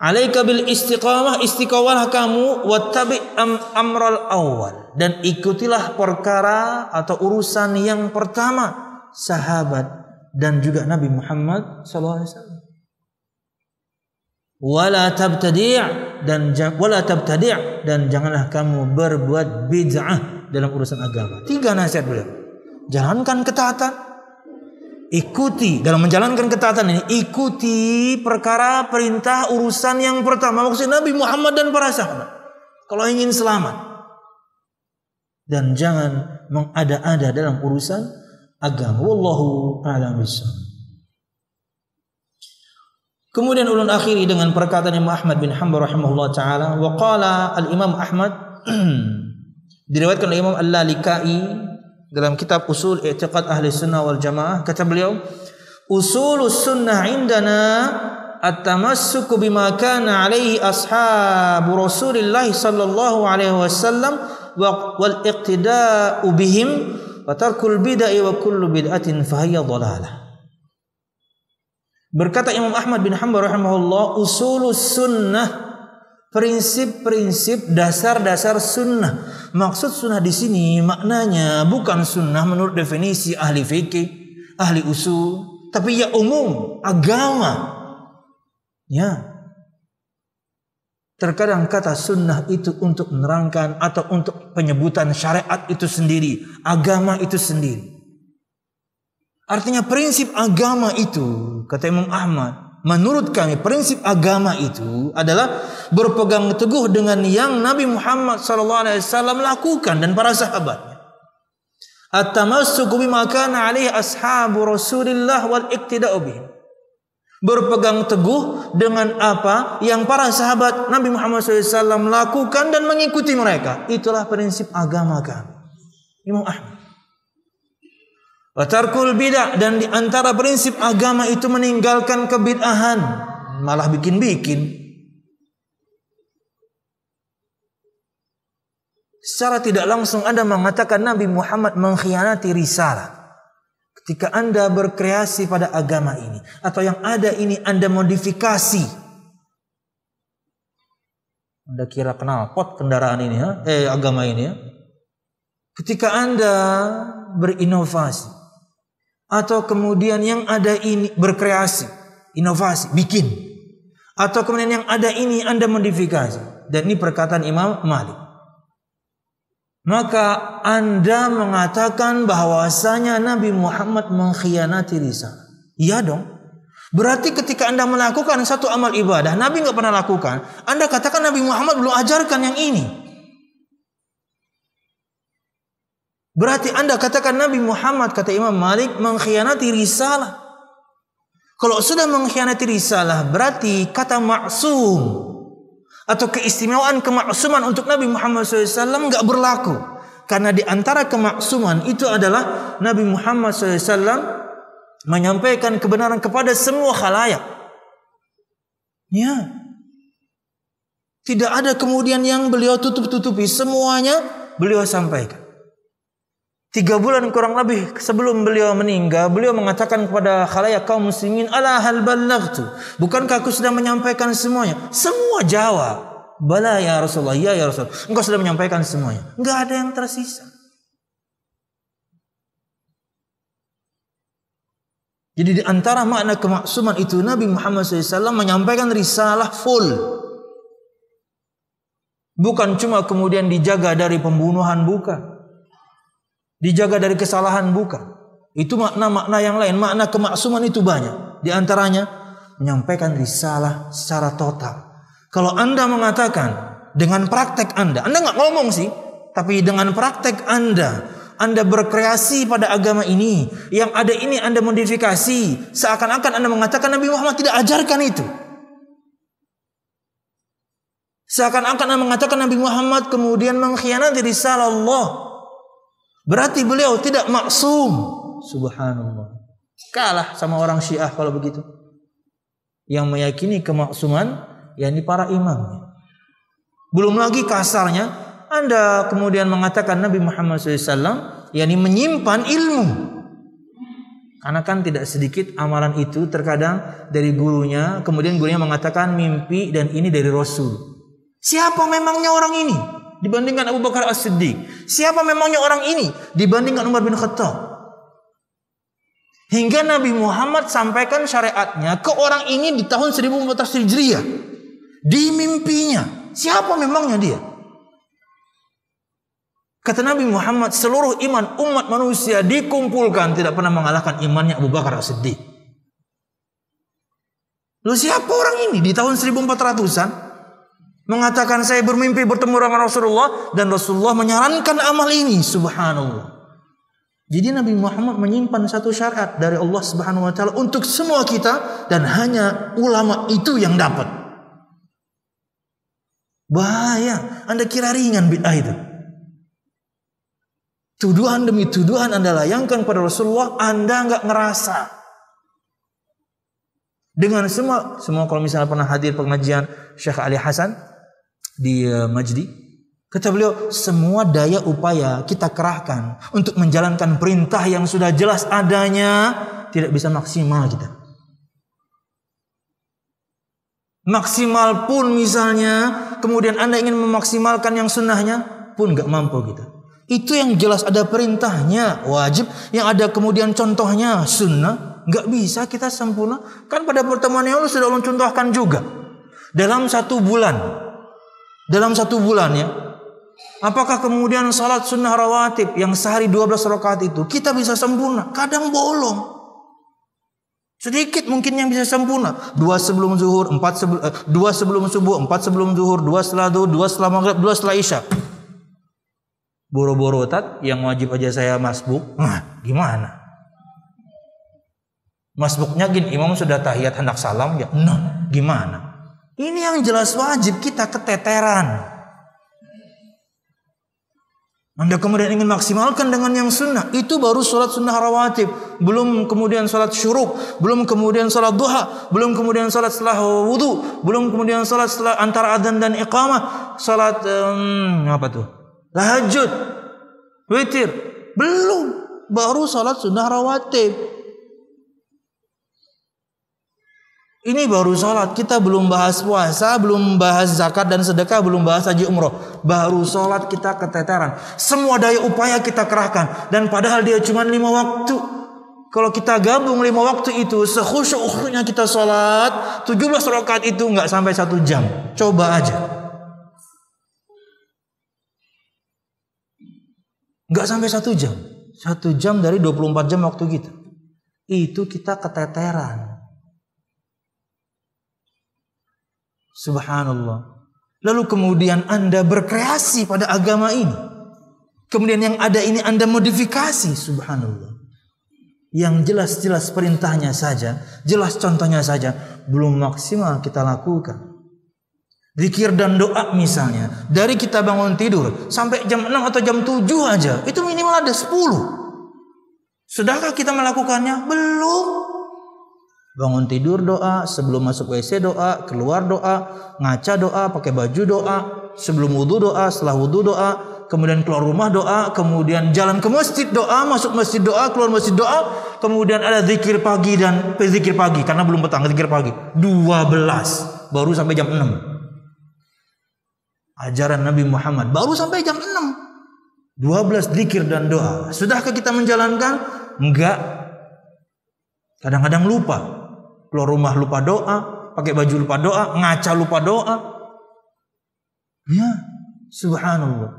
Alaika bil istiqamah istiqomahlah kamu wattabi am amral awal dan ikutilah perkara atau urusan yang pertama sahabat dan juga Nabi Muhammad SAW. Wala tabtadi' dan wala tabtadi' dan janganlah kamu berbuat bid'ah dalam urusan agama. Tiga nasihat beliau. Jalankan ketaatan. Ikuti dalam menjalankan ketaatan ini ikuti perkara perintah urusan yang pertama maksud Nabi Muhammad dan para sahabat. Kalau ingin selamat dan jangan mengada-ada dalam urusan agama. Wallahu a'lam Kemudian ulun akhiri dengan perkataan Imam Ahmad bin Hanbal rahimahullah taala wa qala al Imam Ahmad diriwayatkan oleh Imam Al-Lalikai dalam kitab Usul I'tiqad Ahli Sunnah wal Jamaah kata beliau usulus sunnah indana at-tamassuku bima kana alaihi ashabu Rasulillah sallallahu alaihi wasallam wal iqtida'u bihim wa tarkul bid'ah wa kullu bid'atin fahiya dhalalah. Berkata Imam Ahmad bin Hanbal rahimahullah, usulus sunnah prinsip-prinsip dasar-dasar sunnah. Maksud sunnah di sini maknanya bukan sunnah menurut definisi ahli fikih, ahli usul, tapi ya umum, agama. Ya, Terkadang kata sunnah itu untuk menerangkan atau untuk penyebutan syariat itu sendiri, agama itu sendiri. Artinya prinsip agama itu, kata Imam Ahmad, menurut kami prinsip agama itu adalah berpegang teguh dengan yang Nabi Muhammad SAW lakukan dan para sahabatnya. At-tamassuku bima kana ashabu Rasulillah wal iktida'u berpegang teguh dengan apa yang para sahabat Nabi Muhammad SAW lakukan dan mengikuti mereka. Itulah prinsip agama kami. Imam Ahmad. Watarkul bidah dan di antara prinsip agama itu meninggalkan kebid'ahan, malah bikin-bikin. Secara tidak langsung Anda mengatakan Nabi Muhammad mengkhianati risalah. Ketika Anda berkreasi pada agama ini atau yang ada ini Anda modifikasi. Anda kira kenal pot kendaraan ini ya, eh agama ini ya. Ketika Anda berinovasi atau kemudian yang ada ini berkreasi, inovasi, bikin. Atau kemudian yang ada ini Anda modifikasi. Dan ini perkataan Imam Malik. Maka Anda mengatakan bahwasanya Nabi Muhammad mengkhianati risalah. Iya dong. Berarti ketika Anda melakukan satu amal ibadah, Nabi nggak pernah lakukan, Anda katakan Nabi Muhammad belum ajarkan yang ini. Berarti Anda katakan Nabi Muhammad, kata Imam Malik, mengkhianati risalah. Kalau sudah mengkhianati risalah, berarti kata maksum atau keistimewaan kemaksuman untuk Nabi Muhammad SAW nggak berlaku. Karena di antara kemaksuman itu adalah Nabi Muhammad SAW menyampaikan kebenaran kepada semua khalayak. Ya. Tidak ada kemudian yang beliau tutup-tutupi. Semuanya beliau sampaikan. Tiga bulan kurang lebih sebelum beliau meninggal, beliau mengatakan kepada khalayak kaum muslimin, ala hal balaghtu. Bukankah aku sudah menyampaikan semuanya? Semua jawab. Bala ya Rasulullah, ya ya Rasul. Engkau sudah menyampaikan semuanya. Enggak ada yang tersisa. Jadi di antara makna kemaksuman itu Nabi Muhammad SAW menyampaikan risalah full. Bukan cuma kemudian dijaga dari pembunuhan, bukan. Dijaga dari kesalahan bukan. Itu makna-makna yang lain. Makna kemaksuman itu banyak. Di antaranya menyampaikan risalah secara total. Kalau Anda mengatakan dengan praktek Anda, Anda nggak ngomong sih, tapi dengan praktek Anda, Anda berkreasi pada agama ini, yang ada ini Anda modifikasi, seakan-akan Anda mengatakan Nabi Muhammad tidak ajarkan itu. Seakan-akan Anda mengatakan Nabi Muhammad kemudian mengkhianati risalah Allah. Berarti beliau tidak maksum. Subhanallah. Kalah sama orang Syiah kalau begitu. Yang meyakini kemaksuman yakni para imam. Belum lagi kasarnya Anda kemudian mengatakan Nabi Muhammad SAW yakni menyimpan ilmu. Karena kan tidak sedikit amalan itu terkadang dari gurunya, kemudian gurunya mengatakan mimpi dan ini dari Rasul. Siapa memangnya orang ini? Dibandingkan Abu Bakar As-Siddiq? Siapa memangnya orang ini dibandingkan Umar bin Khattab? Hingga Nabi Muhammad sampaikan syariatnya ke orang ini di tahun 1400 Hijriah. Di mimpinya. Siapa memangnya dia? Kata Nabi Muhammad, seluruh iman umat manusia dikumpulkan tidak pernah mengalahkan imannya Abu Bakar As-Siddiq. Lalu siapa orang ini di tahun 1400-an? Mengatakan saya bermimpi bertemu dengan Rasulullah dan Rasulullah menyarankan amal ini subhanallah. Jadi Nabi Muhammad menyimpan satu syarat dari Allah Subhanahu wa taala untuk semua kita dan hanya ulama itu yang dapat. Bahaya, Anda kira ringan bid'ah itu. Tuduhan demi tuduhan Anda layangkan pada Rasulullah, Anda nggak ngerasa. Dengan semua, semua kalau misalnya pernah hadir pengajian Syekh Ali Hasan, di uh, Majdi. Kata beliau, semua daya upaya kita kerahkan untuk menjalankan perintah yang sudah jelas adanya tidak bisa maksimal kita. Maksimal pun misalnya, kemudian Anda ingin memaksimalkan yang sunnahnya pun gak mampu kita. Itu yang jelas ada perintahnya, wajib. Yang ada kemudian contohnya, sunnah. Gak bisa kita sempurna. Kan pada pertemuan yang lalu sudah contohkan juga. Dalam satu bulan, dalam satu bulan ya. Apakah kemudian salat sunnah rawatib yang sehari 12 rakaat itu kita bisa sempurna? Kadang bolong. Sedikit mungkin yang bisa sempurna. Dua sebelum zuhur, empat sebelum, eh, dua sebelum subuh, empat sebelum zuhur, dua setelah zuhur, dua setelah maghrib, dua setelah isya. Boro-boro tat yang wajib aja saya masbuk. Nah, gimana? Masbuknya gini, imam sudah tahiyat hendak salam ya. Nah, gimana? Ini yang jelas wajib kita keteteran. Anda kemudian ingin maksimalkan dengan yang sunnah. Itu baru sholat sunnah rawatib. Belum kemudian sholat syuruk. Belum kemudian sholat duha. Belum kemudian sholat setelah wudhu. Belum kemudian sholat setelah antara adzan dan iqamah. Sholat um, apa tuh? Tahajud. Witir. Belum. baru sholat sunnah rawatib. Ini baru sholat. Kita belum bahas puasa, belum bahas zakat dan sedekah, belum bahas haji umroh. Baru sholat kita keteteran. Semua daya upaya kita kerahkan. Dan padahal dia cuma lima waktu. Kalau kita gabung lima waktu itu, sekhusyuk kita sholat, 17 rakaat itu nggak sampai satu jam. Coba aja. Nggak sampai satu jam. Satu jam dari 24 jam waktu kita. Itu kita keteteran. Subhanallah. Lalu kemudian Anda berkreasi pada agama ini. Kemudian yang ada ini Anda modifikasi. Subhanallah. Yang jelas-jelas perintahnya saja, jelas contohnya saja, belum maksimal kita lakukan. Zikir dan doa misalnya. Dari kita bangun tidur sampai jam 6 atau jam 7 aja. Itu minimal ada 10. Sudahkah kita melakukannya? Belum. Bangun tidur doa, sebelum masuk WC doa, keluar doa, ngaca doa, pakai baju doa, sebelum wudhu doa, setelah wudhu doa, kemudian keluar rumah doa, kemudian jalan ke masjid doa, masuk masjid doa, keluar masjid doa, kemudian ada zikir pagi dan zikir pagi karena belum petang zikir pagi. 12 baru sampai jam 6 ajaran Nabi Muhammad baru sampai jam 6 12 zikir dan doa. Sudahkah kita menjalankan? Enggak. Kadang-kadang lupa keluar rumah lupa doa pakai baju lupa doa ngaca lupa doa ya subhanallah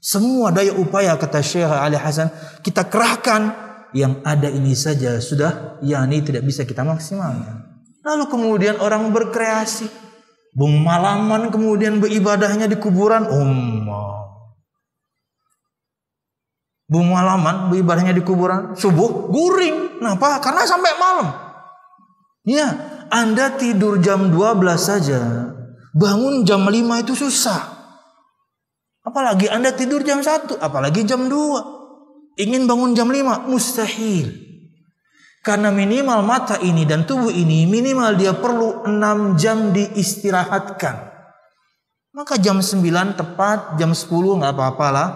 semua daya upaya kata Syekh Ali Hasan kita kerahkan yang ada ini saja sudah yakni tidak bisa kita maksimalkan lalu kemudian orang berkreasi Bemalaman kemudian beribadahnya di kuburan ummah. Bemalaman beribadahnya di kuburan subuh guring. Kenapa? Karena sampai malam. Ya, Anda tidur jam 12 saja, bangun jam 5 itu susah. Apalagi Anda tidur jam 1, apalagi jam 2. Ingin bangun jam 5, mustahil. Karena minimal mata ini dan tubuh ini minimal dia perlu 6 jam diistirahatkan. Maka jam 9 tepat, jam 10 nggak apa-apalah.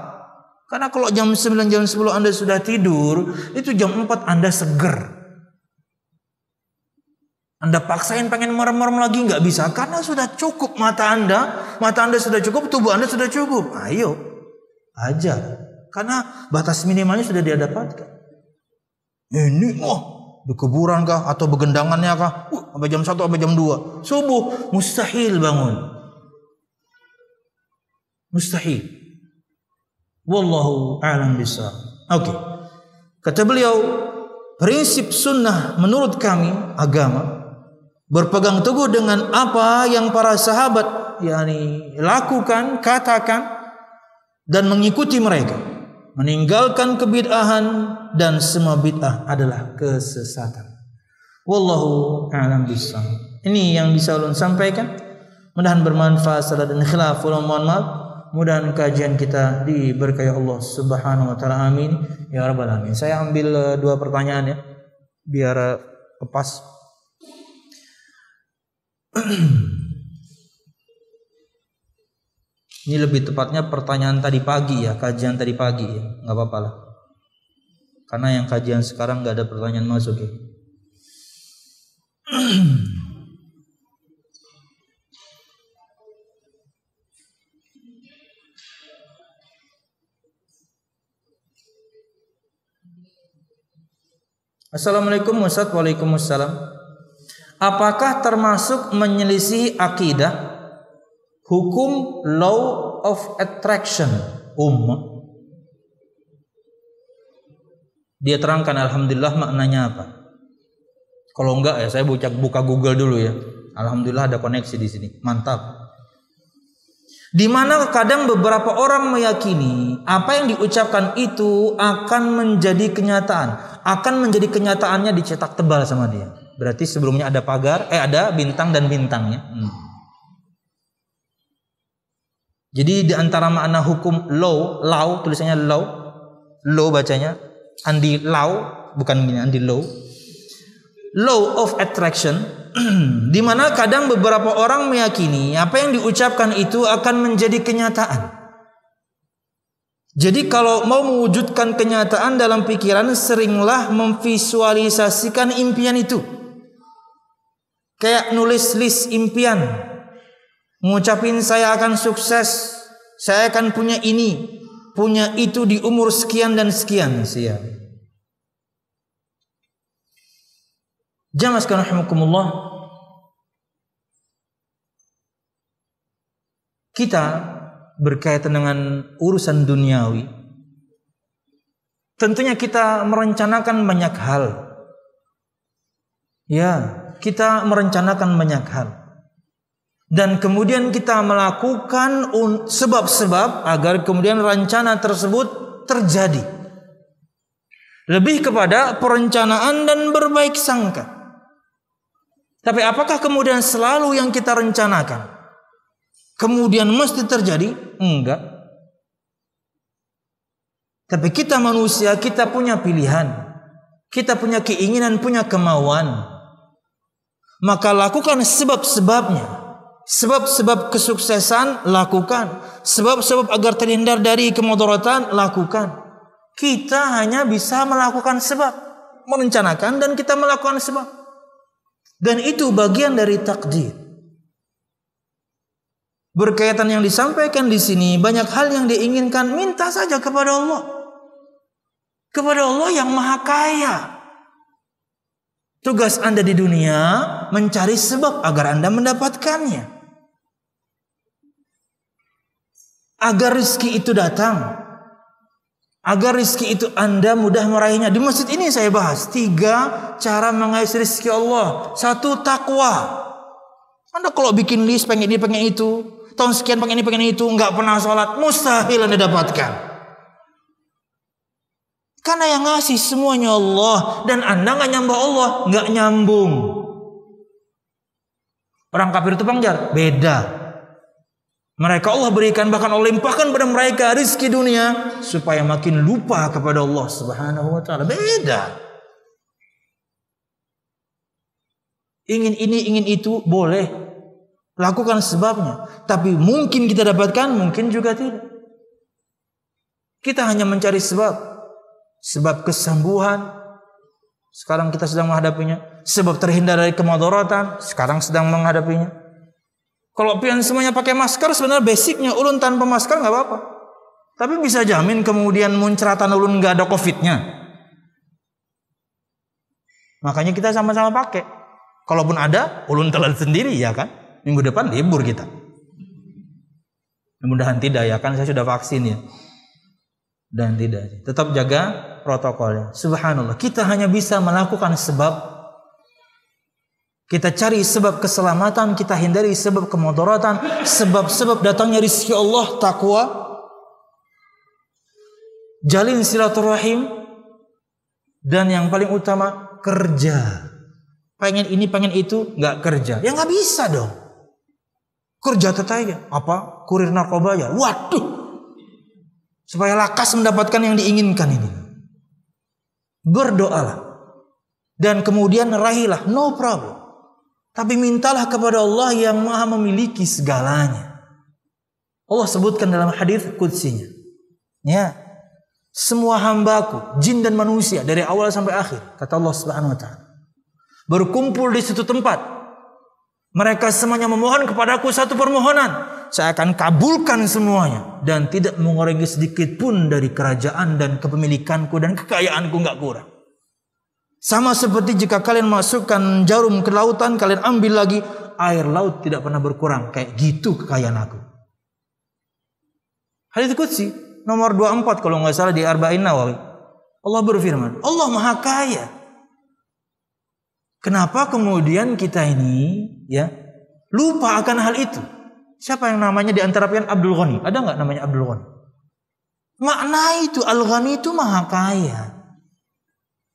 Karena kalau jam 9, jam 10 Anda sudah tidur, itu jam 4 Anda seger. Anda paksain pengen merem-merem lagi nggak bisa karena sudah cukup mata Anda, mata Anda sudah cukup, tubuh Anda sudah cukup. Ayo, aja. Karena batas minimalnya sudah dia dapatkan. Ini oh di kuburan kah atau begendangannya kah? Uh, sampai jam 1 sampai jam 2. Subuh mustahil bangun. Mustahil. Wallahu a'lam bisa. Oke. Okay. Kata beliau, prinsip sunnah menurut kami agama berpegang teguh dengan apa yang para sahabat yakni lakukan, katakan dan mengikuti mereka meninggalkan kebid'ahan dan semua bid'ah adalah kesesatan. Wallahu a'lam bishawab. Ini yang bisa ulun sampaikan. Mudahan bermanfaat salah dan khilaf. Mohon maaf. Mudahan kajian kita diberkahi Allah Subhanahu wa taala. Amin. Ya rabbal alamin. Saya ambil uh, dua pertanyaan ya biar uh, lepas. Ini lebih tepatnya pertanyaan tadi pagi ya, kajian tadi pagi ya, nggak apa-apa lah. Karena yang kajian sekarang nggak ada pertanyaan masuk ya. Assalamualaikum Ustaz Waalaikumsalam Apakah termasuk menyelisih akidah? Hukum law of attraction umma dia terangkan alhamdulillah maknanya apa? Kalau enggak ya saya buka buka Google dulu ya. Alhamdulillah ada koneksi di sini. Mantap. Di mana kadang beberapa orang meyakini apa yang diucapkan itu akan menjadi kenyataan akan menjadi kenyataannya dicetak tebal sama dia berarti sebelumnya ada pagar eh ada bintang dan bintangnya hmm. Jadi di antara makna hukum law, law tulisannya law, law bacanya, andi law bukan andi law. Law of attraction di mana kadang beberapa orang meyakini apa yang diucapkan itu akan menjadi kenyataan. Jadi kalau mau mewujudkan kenyataan dalam pikiran seringlah memvisualisasikan impian itu. Kayak nulis list impian. Ngucapin saya akan sukses, saya akan punya ini, punya itu di umur sekian dan sekian siap. Jamaah sekalian Kita berkaitan dengan urusan duniawi, tentunya kita merencanakan banyak hal. Ya, kita merencanakan banyak hal. Dan kemudian kita melakukan sebab-sebab agar kemudian rencana tersebut terjadi. Lebih kepada perencanaan dan berbaik sangka. Tapi apakah kemudian selalu yang kita rencanakan kemudian mesti terjadi? Enggak. Tapi kita manusia, kita punya pilihan. Kita punya keinginan, punya kemauan. Maka lakukan sebab-sebabnya. Sebab-sebab kesuksesan lakukan. Sebab-sebab agar terhindar dari kemudaratan lakukan. Kita hanya bisa melakukan sebab, merencanakan dan kita melakukan sebab. Dan itu bagian dari takdir berkaitan yang disampaikan di sini banyak hal yang diinginkan minta saja kepada Allah kepada Allah yang maha kaya tugas anda di dunia mencari sebab agar anda mendapatkannya. Agar rizki itu datang. Agar rizki itu anda mudah meraihnya. Di masjid ini saya bahas tiga cara mengais rizki Allah. Satu takwa. Anda kalau bikin list pengen ini pengen itu. Tahun sekian pengen ini pengen itu. Nggak pernah sholat. Mustahil anda dapatkan karena yang ngasih semuanya Allah dan anda nggak nyambung Allah nggak nyambung orang kafir itu pangjar beda mereka Allah berikan bahkan Allah limpahkan pada mereka rizki dunia supaya makin lupa kepada Allah Subhanahu wa taala. Beda. Ingin ini, ingin itu boleh. Lakukan sebabnya. Tapi mungkin kita dapatkan, mungkin juga tidak. Kita hanya mencari sebab. Sebab kesembuhan. Sekarang kita sedang menghadapinya. Sebab terhindar dari kemadoratan. Sekarang sedang menghadapinya. Kalau pian semuanya pakai masker, sebenarnya basicnya ulun tanpa masker nggak apa-apa. Tapi bisa jamin kemudian munceratan ulun nggak ada covidnya. Makanya kita sama-sama pakai. Kalaupun ada, ulun telan sendiri ya kan. Minggu depan libur kita. Mudah-mudahan tidak ya, kan saya sudah vaksin ya. Dan tidak. Tetap jaga protokolnya. Subhanallah. Kita hanya bisa melakukan sebab. Kita cari sebab keselamatan, kita hindari sebab kemudaratan, sebab-sebab datangnya rizki Allah, takwa, jalin silaturahim, dan yang paling utama kerja. Pengen ini, pengen itu, nggak kerja. Ya nggak bisa dong. Kerja tetaya. Apa? Kurir narkoba ya. Waduh. Supaya lakas mendapatkan yang diinginkan ini. Berdoalah. Dan kemudian rahilah. No problem. Tapi mintalah kepada Allah yang maha memiliki segalanya. Allah sebutkan dalam hadis kudsinya. Ya. Semua hambaku, jin dan manusia dari awal sampai akhir. Kata Allah subhanahu wa ta'ala. Berkumpul di satu tempat mereka semuanya memohon kepadaku satu permohonan. Saya akan kabulkan semuanya. Dan tidak mengurangi sedikit pun dari kerajaan dan kepemilikanku dan kekayaanku nggak kurang. Sama seperti jika kalian masukkan jarum ke lautan, kalian ambil lagi, air laut tidak pernah berkurang. Kayak gitu kekayaan aku. Hadits Qudsi nomor 24 kalau nggak salah di Arba'in Nawawi. Allah berfirman, Allah Maha Kaya. Kenapa kemudian kita ini ya lupa akan hal itu? Siapa yang namanya di antara pian Abdul Ghani? Ada nggak namanya Abdul Ghani? Makna itu Al Ghani itu maha kaya.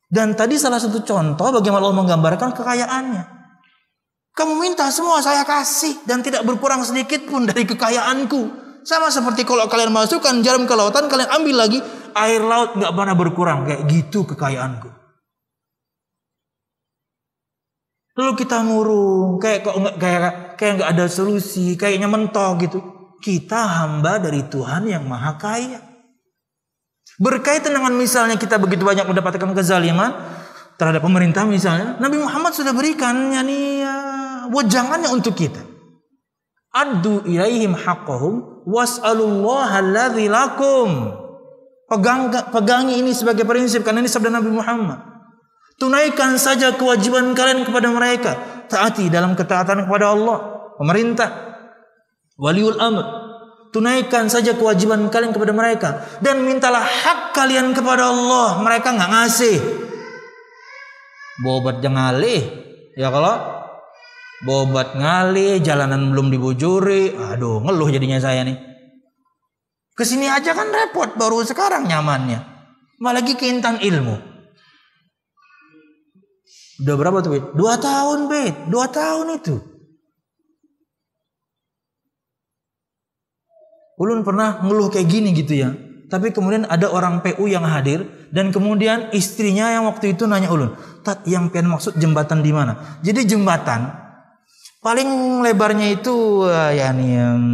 Dan tadi salah satu contoh bagaimana Allah menggambarkan kekayaannya. Kamu minta semua saya kasih dan tidak berkurang sedikit pun dari kekayaanku. Sama seperti kalau kalian masukkan jarum ke lautan, kalian ambil llagi air laut nggak pernah berkurang kayak gitu kekayaanku. Lalu kita ngurung, kayak kok nggak kayak kayak nggak ada solusi, kayaknya mentok gitu. Kita hamba dari Tuhan yang maha kaya. Berkaitan dengan misalnya kita begitu banyak mendapatkan kezaliman terhadap pemerintah misalnya, Nabi Muhammad sudah berikan yani ya, wejangannya untuk kita. Addu ilaihim haqqahum was'alullaha alladzi. Pegang, pegangi ini sebagai prinsip karena ini sabda Nabi Muhammad. Tunaikan saja kewajiban kalian kepada mereka. Taati dalam ketaatan kepada Allah, pemerintah, waliul amr. Tunaikan saja kewajiban kalian kepada mereka dan mintalah hak kalian kepada Allah. Mereka nggak ngasih. Bobat jangan ngalih. Ya kalau bobat ngalih, jalanan belum dibujuri, aduh ngeluh jadinya saya nih. Ke sini aja kan repot, baru sekarang nyamannya. Malah lagi keintan ilmu. Udah berapa tuh, Bet? Dua tahun, Bet. Dua tahun itu. Ulun pernah ngeluh kayak gini gitu ya. Tapi kemudian ada orang PU yang hadir dan kemudian istrinya yang waktu itu nanya ulun, "Tat, yang pian maksud jembatan di mana?" Jadi jembatan paling lebarnya itu ya nih um,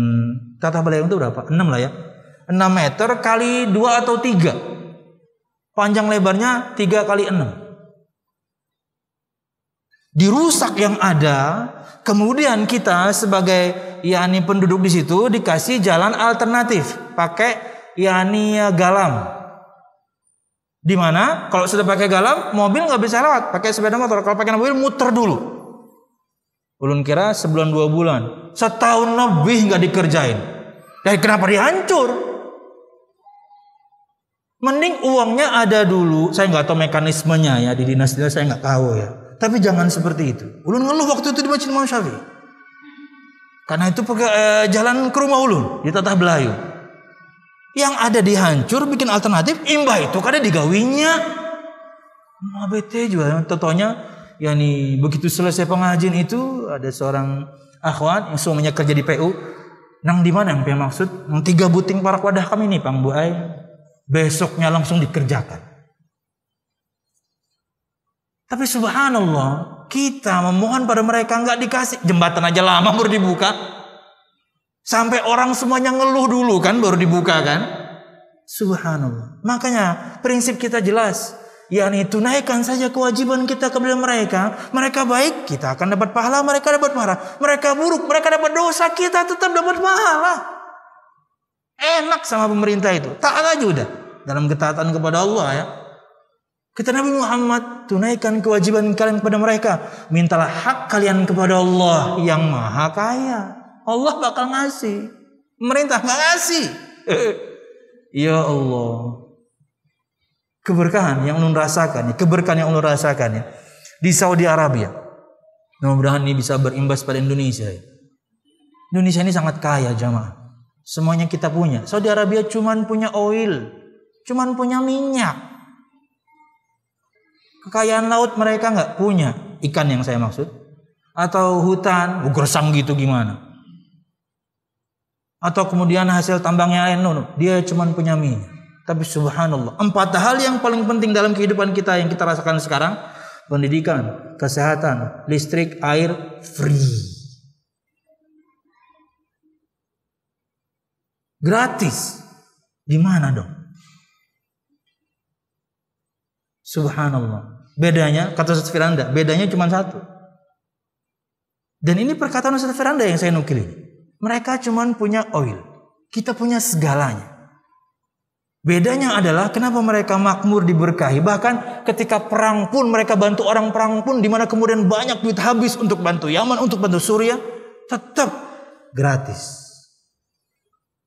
tata balai itu berapa? 6 lah ya. 6 meter kali 2 atau 3. Panjang lebarnya 3 kali 6. Dirusak yang ada, kemudian kita sebagai yakni penduduk di situ dikasih jalan alternatif pakai yakni galam. Di mana kalau sudah pakai galam, mobil nggak bisa lewat, pakai sepeda motor. Kalau pakai mobil muter dulu. Ulun kira sebulan dua bulan, setahun lebih nggak dikerjain. Dan kenapa dihancur? Mending uangnya ada dulu. Saya nggak tahu mekanismenya ya di dinas dinas saya nggak tahu ya. Tapi jangan seperti itu. Ulun ngeluh waktu itu di Masjid Imam Syafi'i. Karena itu pakai eh, jalan ke rumah ulun di Tatah Belayu. Yang ada dihancur bikin alternatif imbah itu kada digawinya. Nah, bete juga tentunya ya nih begitu selesai pengajian itu ada seorang akhwat yang suaminya kerja di PU. Nang di mana yang maksud? Nang tiga buting para wadah kami nih, Pang Bu Ai besoknya langsung dikerjakan. Tapi subhanallah, kita memohon pada mereka nggak dikasih jembatan aja lama baru dibuka. Sampai orang semuanya ngeluh dulu kan baru dibuka kan. Subhanallah. Makanya prinsip kita jelas. yakni tunaikan saja kewajiban kita kepada mereka. Mereka baik, kita akan dapat pahala, mereka dapat pahala. Mereka buruk, mereka dapat dosa, kita tetap dapat pahala. Enak sama pemerintah itu. Taat aja udah dalam ketaatan kepada Allah ya. Kata Nabi Muhammad, tunaikan kewajiban kalian kepada mereka. Mintalah hak kalian kepada Allah yang maha kaya. Allah bakal ngasih. Pemerintah nggak ngasih. ya Allah. Keberkahan yang ulun rasakan, keberkahan yang ulun rasakan ya. Di Saudi Arabia. Mudah-mudahan ini bisa berimbas pada Indonesia. Ya. Indonesia ini sangat kaya jamaah. Semuanya kita punya. Saudi Arabia cuman punya oil, cuman punya minyak. Kekayaan laut mereka nggak punya ikan yang saya maksud, atau hutan, gersang gitu gimana? Atau kemudian hasil tambangnya lain, no, no. dia cuman punya minyak. Tapi subhanallah, empat hal yang paling penting dalam kehidupan kita yang kita rasakan sekarang, pendidikan, kesehatan, listrik, air, free. Gratis. Gimana dong? Subhanallah. Bedanya, kata Ustaz Firanda, bedanya cuma satu. Dan ini perkataan Ustaz Firanda yang saya nukil ini. Mereka cuma punya oil. Kita punya segalanya. Bedanya adalah kenapa mereka makmur diberkahi. Bahkan ketika perang pun mereka bantu orang perang pun. Di mana kemudian banyak duit habis untuk bantu Yaman, untuk bantu Suria. Tetap gratis.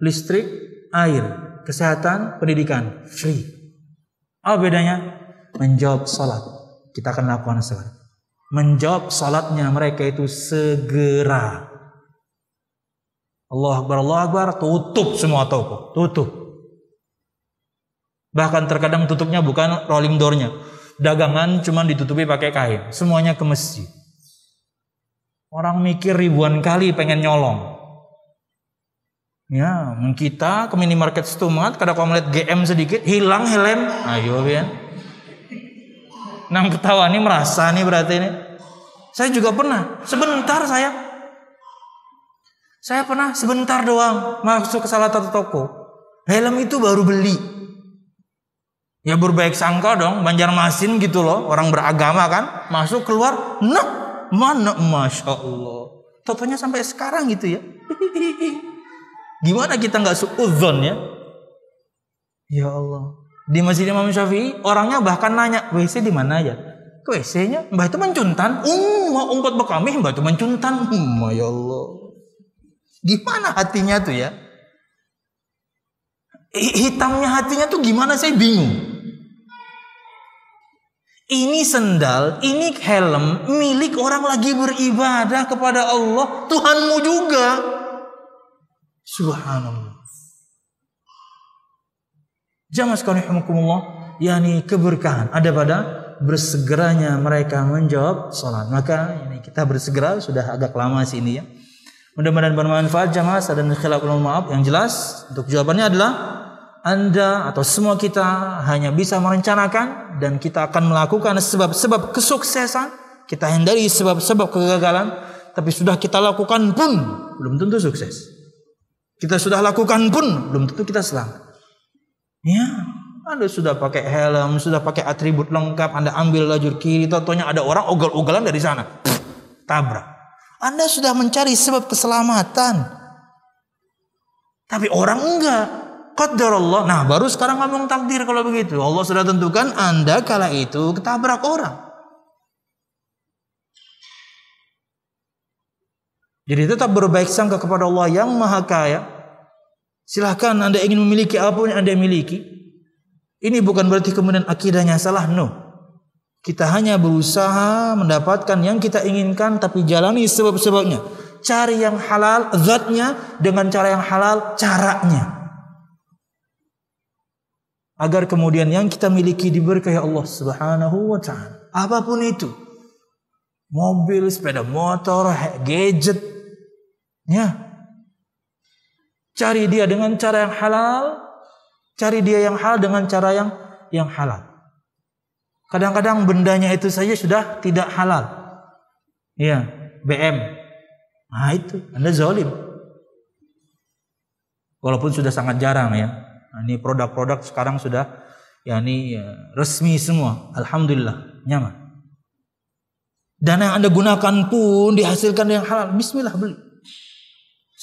Listrik, air, kesehatan, pendidikan. Free. Apa bedanya? Menjawab salat. Kita akan lakukan salat. Menjawab salatnya mereka itu segera. Allah Akbar, Allah Akbar, tutup semua toko, tutup. Bahkan terkadang tutupnya bukan rolling doornya. Dagangan cuma ditutupi pakai kain. Semuanya ke masjid. Orang mikir ribuan kali pengen nyolong. Ya, kita ke minimarket setumat, kadang kalau melihat GM sedikit, hilang helm. Ayo, ya. Nang ketawa ini merasa nih berarti ini. Saya juga pernah, sebentar saya. Saya pernah sebentar doang masuk ke salah satu toko. Helm itu baru beli. Ya berbaik sangka dong, Banjarmasin gitu loh, orang beragama kan, masuk keluar, nah mana masya Allah. Totonya sampai sekarang gitu ya. Gimana kita nggak suudzon ya? Ya Allah. Di Masjid Imam Syafi'i orangnya bahkan nanya WC di mana aja? Ke WC-nya Mbah itu mencuntan. Um, mau umpet bekami Mbah itu mencuntan. Hmm, ya Allah. Gimana hatinya tuh ya? Hitamnya hatinya tuh gimana saya bingung. Ini sendal, ini helm milik orang lagi beribadah kepada Allah, Tuhanmu juga. Subhanallah. Jamaah sekalian yakni keberkahan ada pada bersegeranya mereka menjawab salat. Maka ini kita bersegera sudah agak lama sih ini ya. Mudah-mudahan bermanfaat jamaah dan khilaf maaf yang jelas untuk jawabannya adalah anda atau semua kita hanya bisa merencanakan dan kita akan melakukan sebab-sebab kesuksesan. Kita hindari sebab-sebab kegagalan, tapi sudah kita lakukan pun belum tentu sukses. Kita sudah lakukan pun belum tentu kita selamat. Ya, Anda sudah pakai helm, sudah pakai atribut lengkap, Anda ambil lajur kiri, totonya ada orang ogal-ogalan dari sana. tabrak. Anda sudah mencari sebab keselamatan. Tapi orang enggak. Qaddar Allah. Nah, baru sekarang ngomong takdir kalau begitu. Allah sudah tentukan Anda kala itu ketabrak orang. Jadi tetap berbaik sangka kepada Allah yang Maha Kaya. Silahkan Anda ingin memiliki apa yang Anda miliki. Ini bukan berarti kemudian akidahnya salah. No. Kita hanya berusaha mendapatkan yang kita inginkan tapi jalani sebab-sebabnya. Cari yang halal zatnya dengan cara yang halal caranya agar kemudian yang kita miliki diberkahi Allah Subhanahu wa taala. Apa pun itu. Mobil, sepeda motor, gadget. Ya. Cari dia dengan cara yang halal, cari dia yang halal dengan cara yang yang halal. Kadang-kadang bendanya itu saja sudah tidak halal. Ya, BM. Nah itu, Anda zalim. Walaupun sudah sangat jarang ya. Nah, ini produk-produk sekarang sudah ya ini ya, resmi semua. Alhamdulillah, nyaman. Dan yang Anda gunakan pun dihasilkan yang halal. Bismillah beli.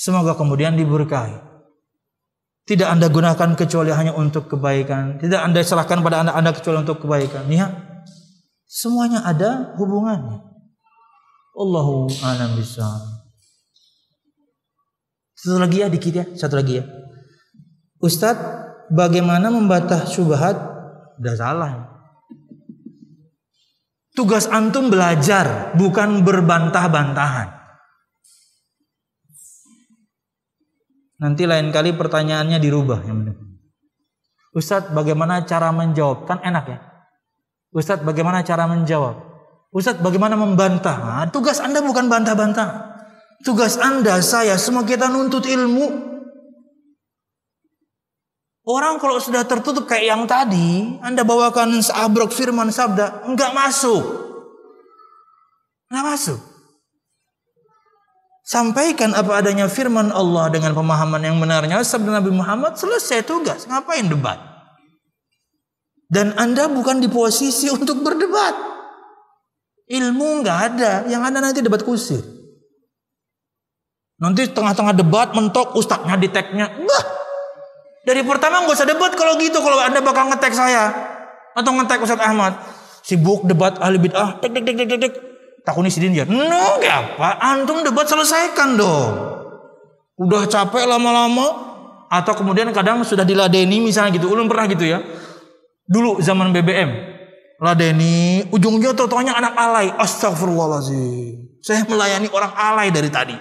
Semoga kemudian diberkahi. Tidak Anda gunakan kecuali hanya untuk kebaikan. Tidak Anda serahkan pada anak Anda kecuali untuk kebaikan. Ya. Semuanya ada hubungannya. Allahu a'lam bisa. Satu lagi ya dikit ya, satu lagi ya. Ustadz, bagaimana membantah syubhat? Udah salah. Tugas antum belajar, bukan berbantah-bantahan. Nanti lain kali pertanyaannya dirubah yang benar. Ustadz, bagaimana cara menjawab? Kan enak ya. Ustadz, bagaimana cara menjawab? Ustadz, bagaimana membantah? Nah, tugas Anda bukan bantah-bantah. Tugas Anda, saya, semua kita nuntut ilmu. Orang kalau sudah tertutup kayak yang tadi, Anda bawakan seabrok firman sabda, enggak masuk. Enggak masuk. Sampaikan apa adanya firman Allah dengan pemahaman yang benarnya sabda Nabi Muhammad, selesai tugas. Ngapain debat? Dan Anda bukan di posisi untuk berdebat. Ilmu enggak ada, yang ada nanti debat kusir. Nanti tengah-tengah debat mentok ustadznya di tagnya, bah dari pertama nggak usah debat kalau gitu kalau anda bakal ngetek saya atau ngetek Ustadz Ahmad. Sibuk debat ahli bid'ah, tek tek tek tek tek. Takuni sidin ya. No, apa. Antum debat selesaikan dong. Udah capek lama-lama atau kemudian kadang sudah diladeni misalnya gitu. Ulun pernah gitu ya. Dulu zaman BBM. Ladeni, ujungnya totonya anak alay. Astagfirullahaladzim. Saya melayani orang alay dari tadi.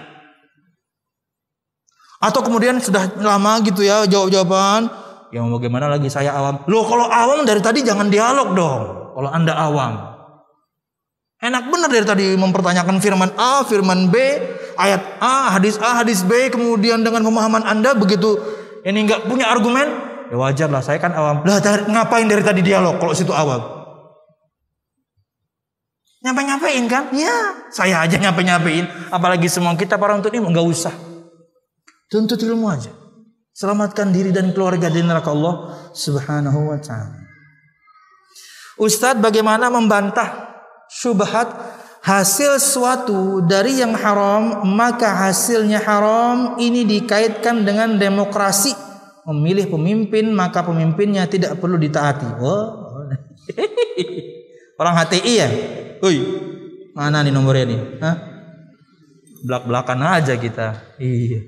Atau kemudian sudah lama gitu ya jawab-jawaban. Ya bagaimana lagi saya awam. Loh kalau awam dari tadi jangan dialog dong. Kalau anda awam. Enak benar dari tadi mempertanyakan firman A, firman B, ayat A, hadis A, hadis B, kemudian dengan pemahaman anda begitu ini nggak punya argumen, ya wajar lah. Saya kan awam. Lah ngapain dari tadi dialog kalau situ awam? Nyampe-nyampein kan? Ya, saya aja nyampe-nyampein. Apalagi semua kita para untuk ini nggak usah. Tuntut ilmu aja. Selamatkan diri dan keluarga dari neraka Allah Subhanahu wa taala. Ustadz bagaimana membantah syubhat hasil suatu dari yang haram maka hasilnya haram ini dikaitkan dengan demokrasi. Memilih pemimpin maka pemimpinnya tidak perlu ditaati. Oh. orang HTI ya Ui, mana nih nomornya nih? Hah? belak-belakan aja kita. Iya.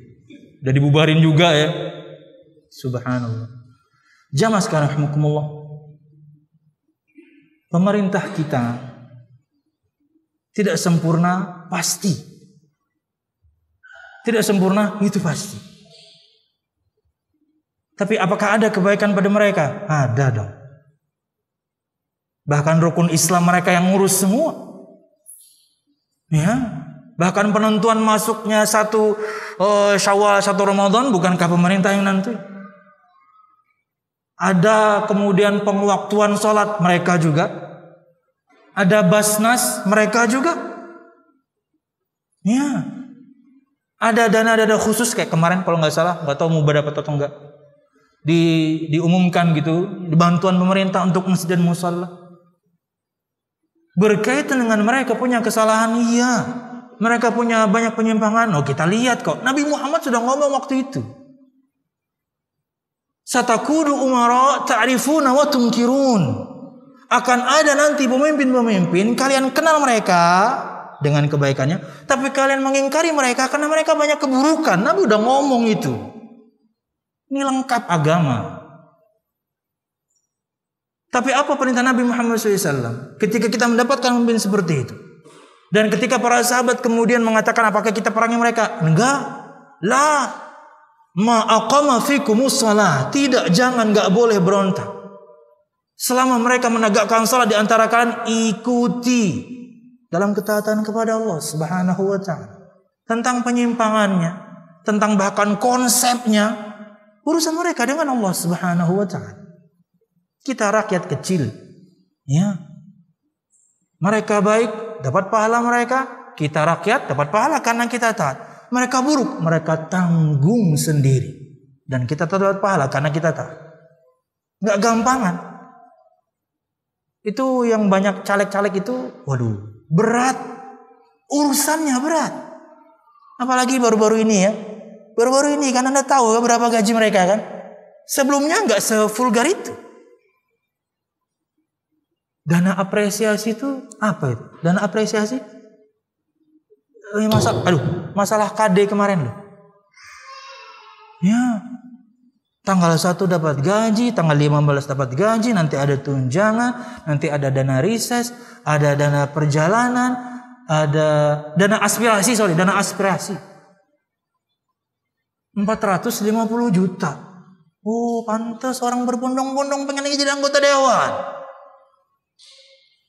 Udah dibubarin juga ya. Subhanallah. Jamaah sekarang pemerintah kita tidak sempurna pasti. Tidak sempurna itu pasti. Tapi apakah ada kebaikan pada mereka? Ada dong. Bahkan rukun Islam mereka yang ngurus semua. Ya, bahkan penentuan masuknya satu uh, Syawal satu Ramadan bukankah pemerintah yang nanti? Ada kemudian pengwaktuan sholat mereka juga. Ada basnas mereka juga. Ya. Ada dana-dana khusus kayak kemarin kalau nggak salah, nggak tahu mau berdapat atau enggak. Di, diumumkan gitu, bantuan pemerintah untuk masjid dan musalla. Berkaitan dengan mereka punya kesalahan, iya. Mereka punya banyak penyimpangan. Oh kita lihat kok. Nabi Muhammad sudah ngomong waktu itu. Satakunu umara ta'rifuna wa tunkirun. Akan ada nanti pemimpin-pemimpin kalian kenal mereka dengan kebaikannya, tapi kalian mengingkari mereka karena mereka banyak keburukan. Nabi udah ngomong itu. Ini lengkap agama. Tapi apa perintah Nabi Muhammad SAW? Ketika kita mendapatkan pemimpin seperti itu. Dan ketika para sahabat kemudian mengatakan apakah kita perangi mereka? Enggak. Lah. Ma'aqama fikumus salah. Tidak, jangan, nggak boleh berontak. Selama mereka menegakkan salat di antara kalian, ikuti dalam ketaatan kepada Allah Subhanahu wa taala. Tentang penyimpangannya, tentang bahkan konsepnya, urusan mereka dengan Allah Subhanahu wa taala. Kita rakyat kecil, ya. Mereka baik, dapat pahala mereka, kita rakyat dapat pahala karena kita taat. Mereka buruk, mereka tanggung sendiri. Dan kita dapat pahala karena kita tahu. Nggak gampangan. Itu yang banyak caleg-caleg itu, waduh, berat. Urusannya berat. Apalagi baru-baru ini ya. Baru-baru ini kan Anda tahu berapa gaji mereka kan? Sebelumnya nggak sevulgar itu. Dana apresiasi itu apa itu? Dana apresiasi ini masalah, aduh, masalah KD kemarin loh. Ya, tanggal 1 dapat gaji, tanggal 15 dapat gaji, nanti ada tunjangan, nanti ada dana riset, ada dana perjalanan, ada dana aspirasi, sorry, dana aspirasi. 450 juta. Oh, pantas orang berbondong-bondong pengen jadi anggota dewan.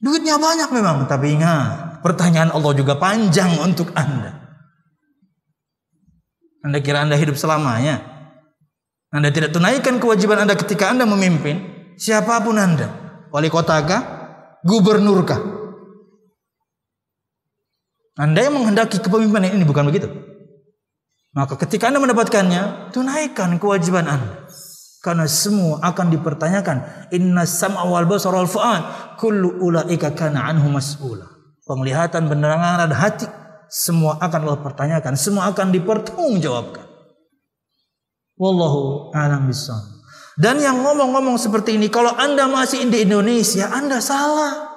Duitnya banyak memang, tapi ingat, Pertanyaan Allah juga panjang untuk Anda. Anda kira Anda hidup selamanya? Anda tidak tunaikan kewajiban Anda ketika Anda memimpin, siapa pun Anda, wali kota kah, gubernur kah? Anda yang menghendaki kepemimpinan ini bukan begitu. Maka ketika Anda mendapatkannya, tunaikan kewajiban Anda. Karena semua akan dipertanyakan. Inna sam'a wal basara wal fu'ad kullu ulaika kana anhu mas'ula penglihatan, penerangan dan hati semua akan Allah pertanyakan, semua akan dipertanggungjawabkan. Wallahu a'lam bishawab. Dan yang ngomong-ngomong seperti ini, kalau Anda masih di Indonesia, Anda salah.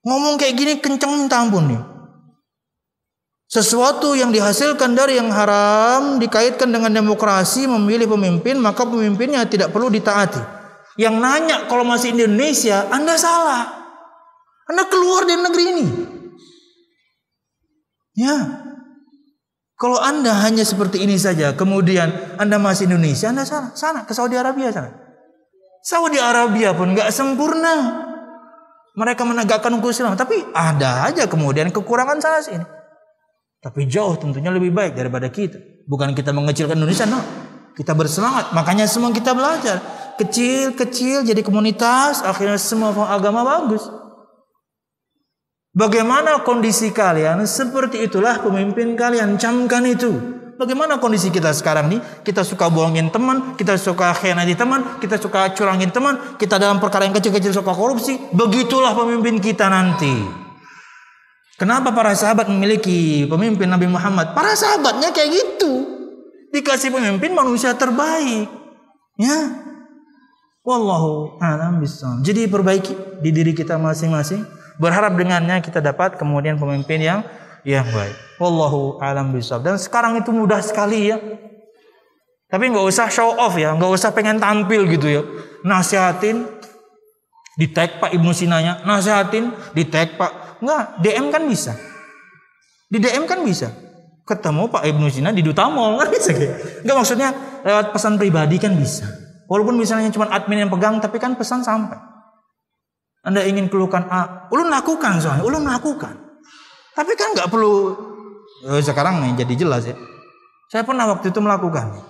Ngomong kayak gini kenceng minta nih. Sesuatu yang dihasilkan dari yang haram dikaitkan dengan demokrasi memilih pemimpin, maka pemimpinnya tidak perlu ditaati. Yang nanya kalau masih Indonesia, Anda salah. Anda keluar dari negeri ini. Ya. Kalau Anda hanya seperti ini saja, kemudian Anda masih Indonesia, Anda sana, sana ke Saudi Arabia sana. Saudi Arabia pun nggak sempurna. Mereka menegakkan hukum Islam, tapi ada aja kemudian kekurangan sana sini. Tapi jauh tentunya lebih baik daripada kita. Bukan kita mengecilkan Indonesia, no. Kita bersemangat, makanya semua kita belajar. Kecil-kecil jadi komunitas, akhirnya semua agama bagus. Bagaimana kondisi kalian? Seperti itulah pemimpin kalian. Camkan itu. Bagaimana kondisi kita sekarang nih? Kita suka bohongin teman, kita suka khianati teman, kita suka curangin teman, kita dalam perkara yang kecil-kecil suka korupsi. Begitulah pemimpin kita nanti. Kenapa para sahabat memiliki pemimpin Nabi Muhammad? Para sahabatnya kayak gitu. Dikasih pemimpin manusia terbaik. Ya. Wallahu a'lam bishawab. Jadi perbaiki di diri kita masing-masing. Berharap dengannya kita dapat kemudian pemimpin yang yang baik. Wallahu alam bisawab. Dan sekarang itu mudah sekali ya. Tapi nggak usah show off ya, nggak usah pengen tampil gitu ya. Nasihatin, di tag Pak Ibnu Sinanya, nasihatin, di tag Pak. Nggak, DM kan bisa. Di DM kan bisa. Ketemu Pak Ibnu Sina di Duta Mall kan bisa gitu. Nggak maksudnya lewat pesan pribadi kan bisa. Walaupun misalnya cuma admin yang pegang, tapi kan pesan sampai. Anda ingin keluhkan A, ulun lakukan soalnya, ulun lakukan. Tapi kan nggak perlu oh, sekarang nih jadi jelas ya. Saya pernah waktu itu melakukan.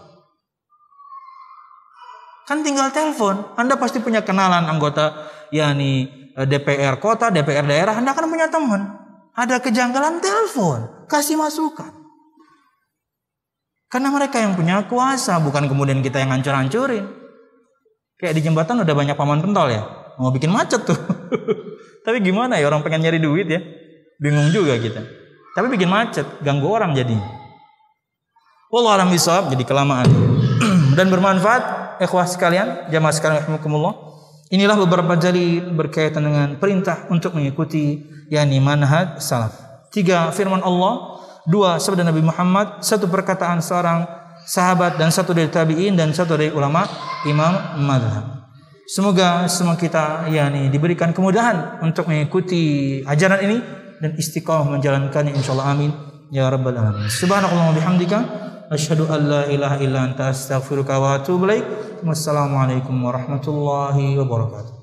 Kan tinggal telepon. Anda pasti punya kenalan anggota ya nih eh, DPR kota, DPR daerah. Anda kan punya teman. Ada kejanggalan telepon, kasih masukan. Karena mereka yang punya kuasa, bukan kemudian kita yang hancur-hancurin. Kayak di jembatan udah banyak paman pentol ya. Mau bikin macet tuh. Tapi gimana ya orang pengen nyari duit ya. Bingung juga kita. Tapi bikin macet, ganggu orang jadi. Wallah alam bisawab, jadi kelamaan. Dan bermanfaat, ikhwah sekalian, jamaah sekalian rahimakumullah. Inilah beberapa jari berkaitan dengan perintah untuk mengikuti yakni manhaj salaf. Tiga firman Allah, dua sabda Nabi Muhammad, satu perkataan seorang sahabat dan satu dari tabi'in dan satu dari ulama imam madhab. Semoga semua kita yakni diberikan kemudahan untuk mengikuti ajaran ini dan istiqamah menjalankannya insyaallah. Amin. Ya rabbal alamin. Subhanakallahumma bihamdika asyhadu an la ilaha illa anta astaghfiruka wa atubu ilaik. Wassalamu alaikum warahmatullahi wabarakatuh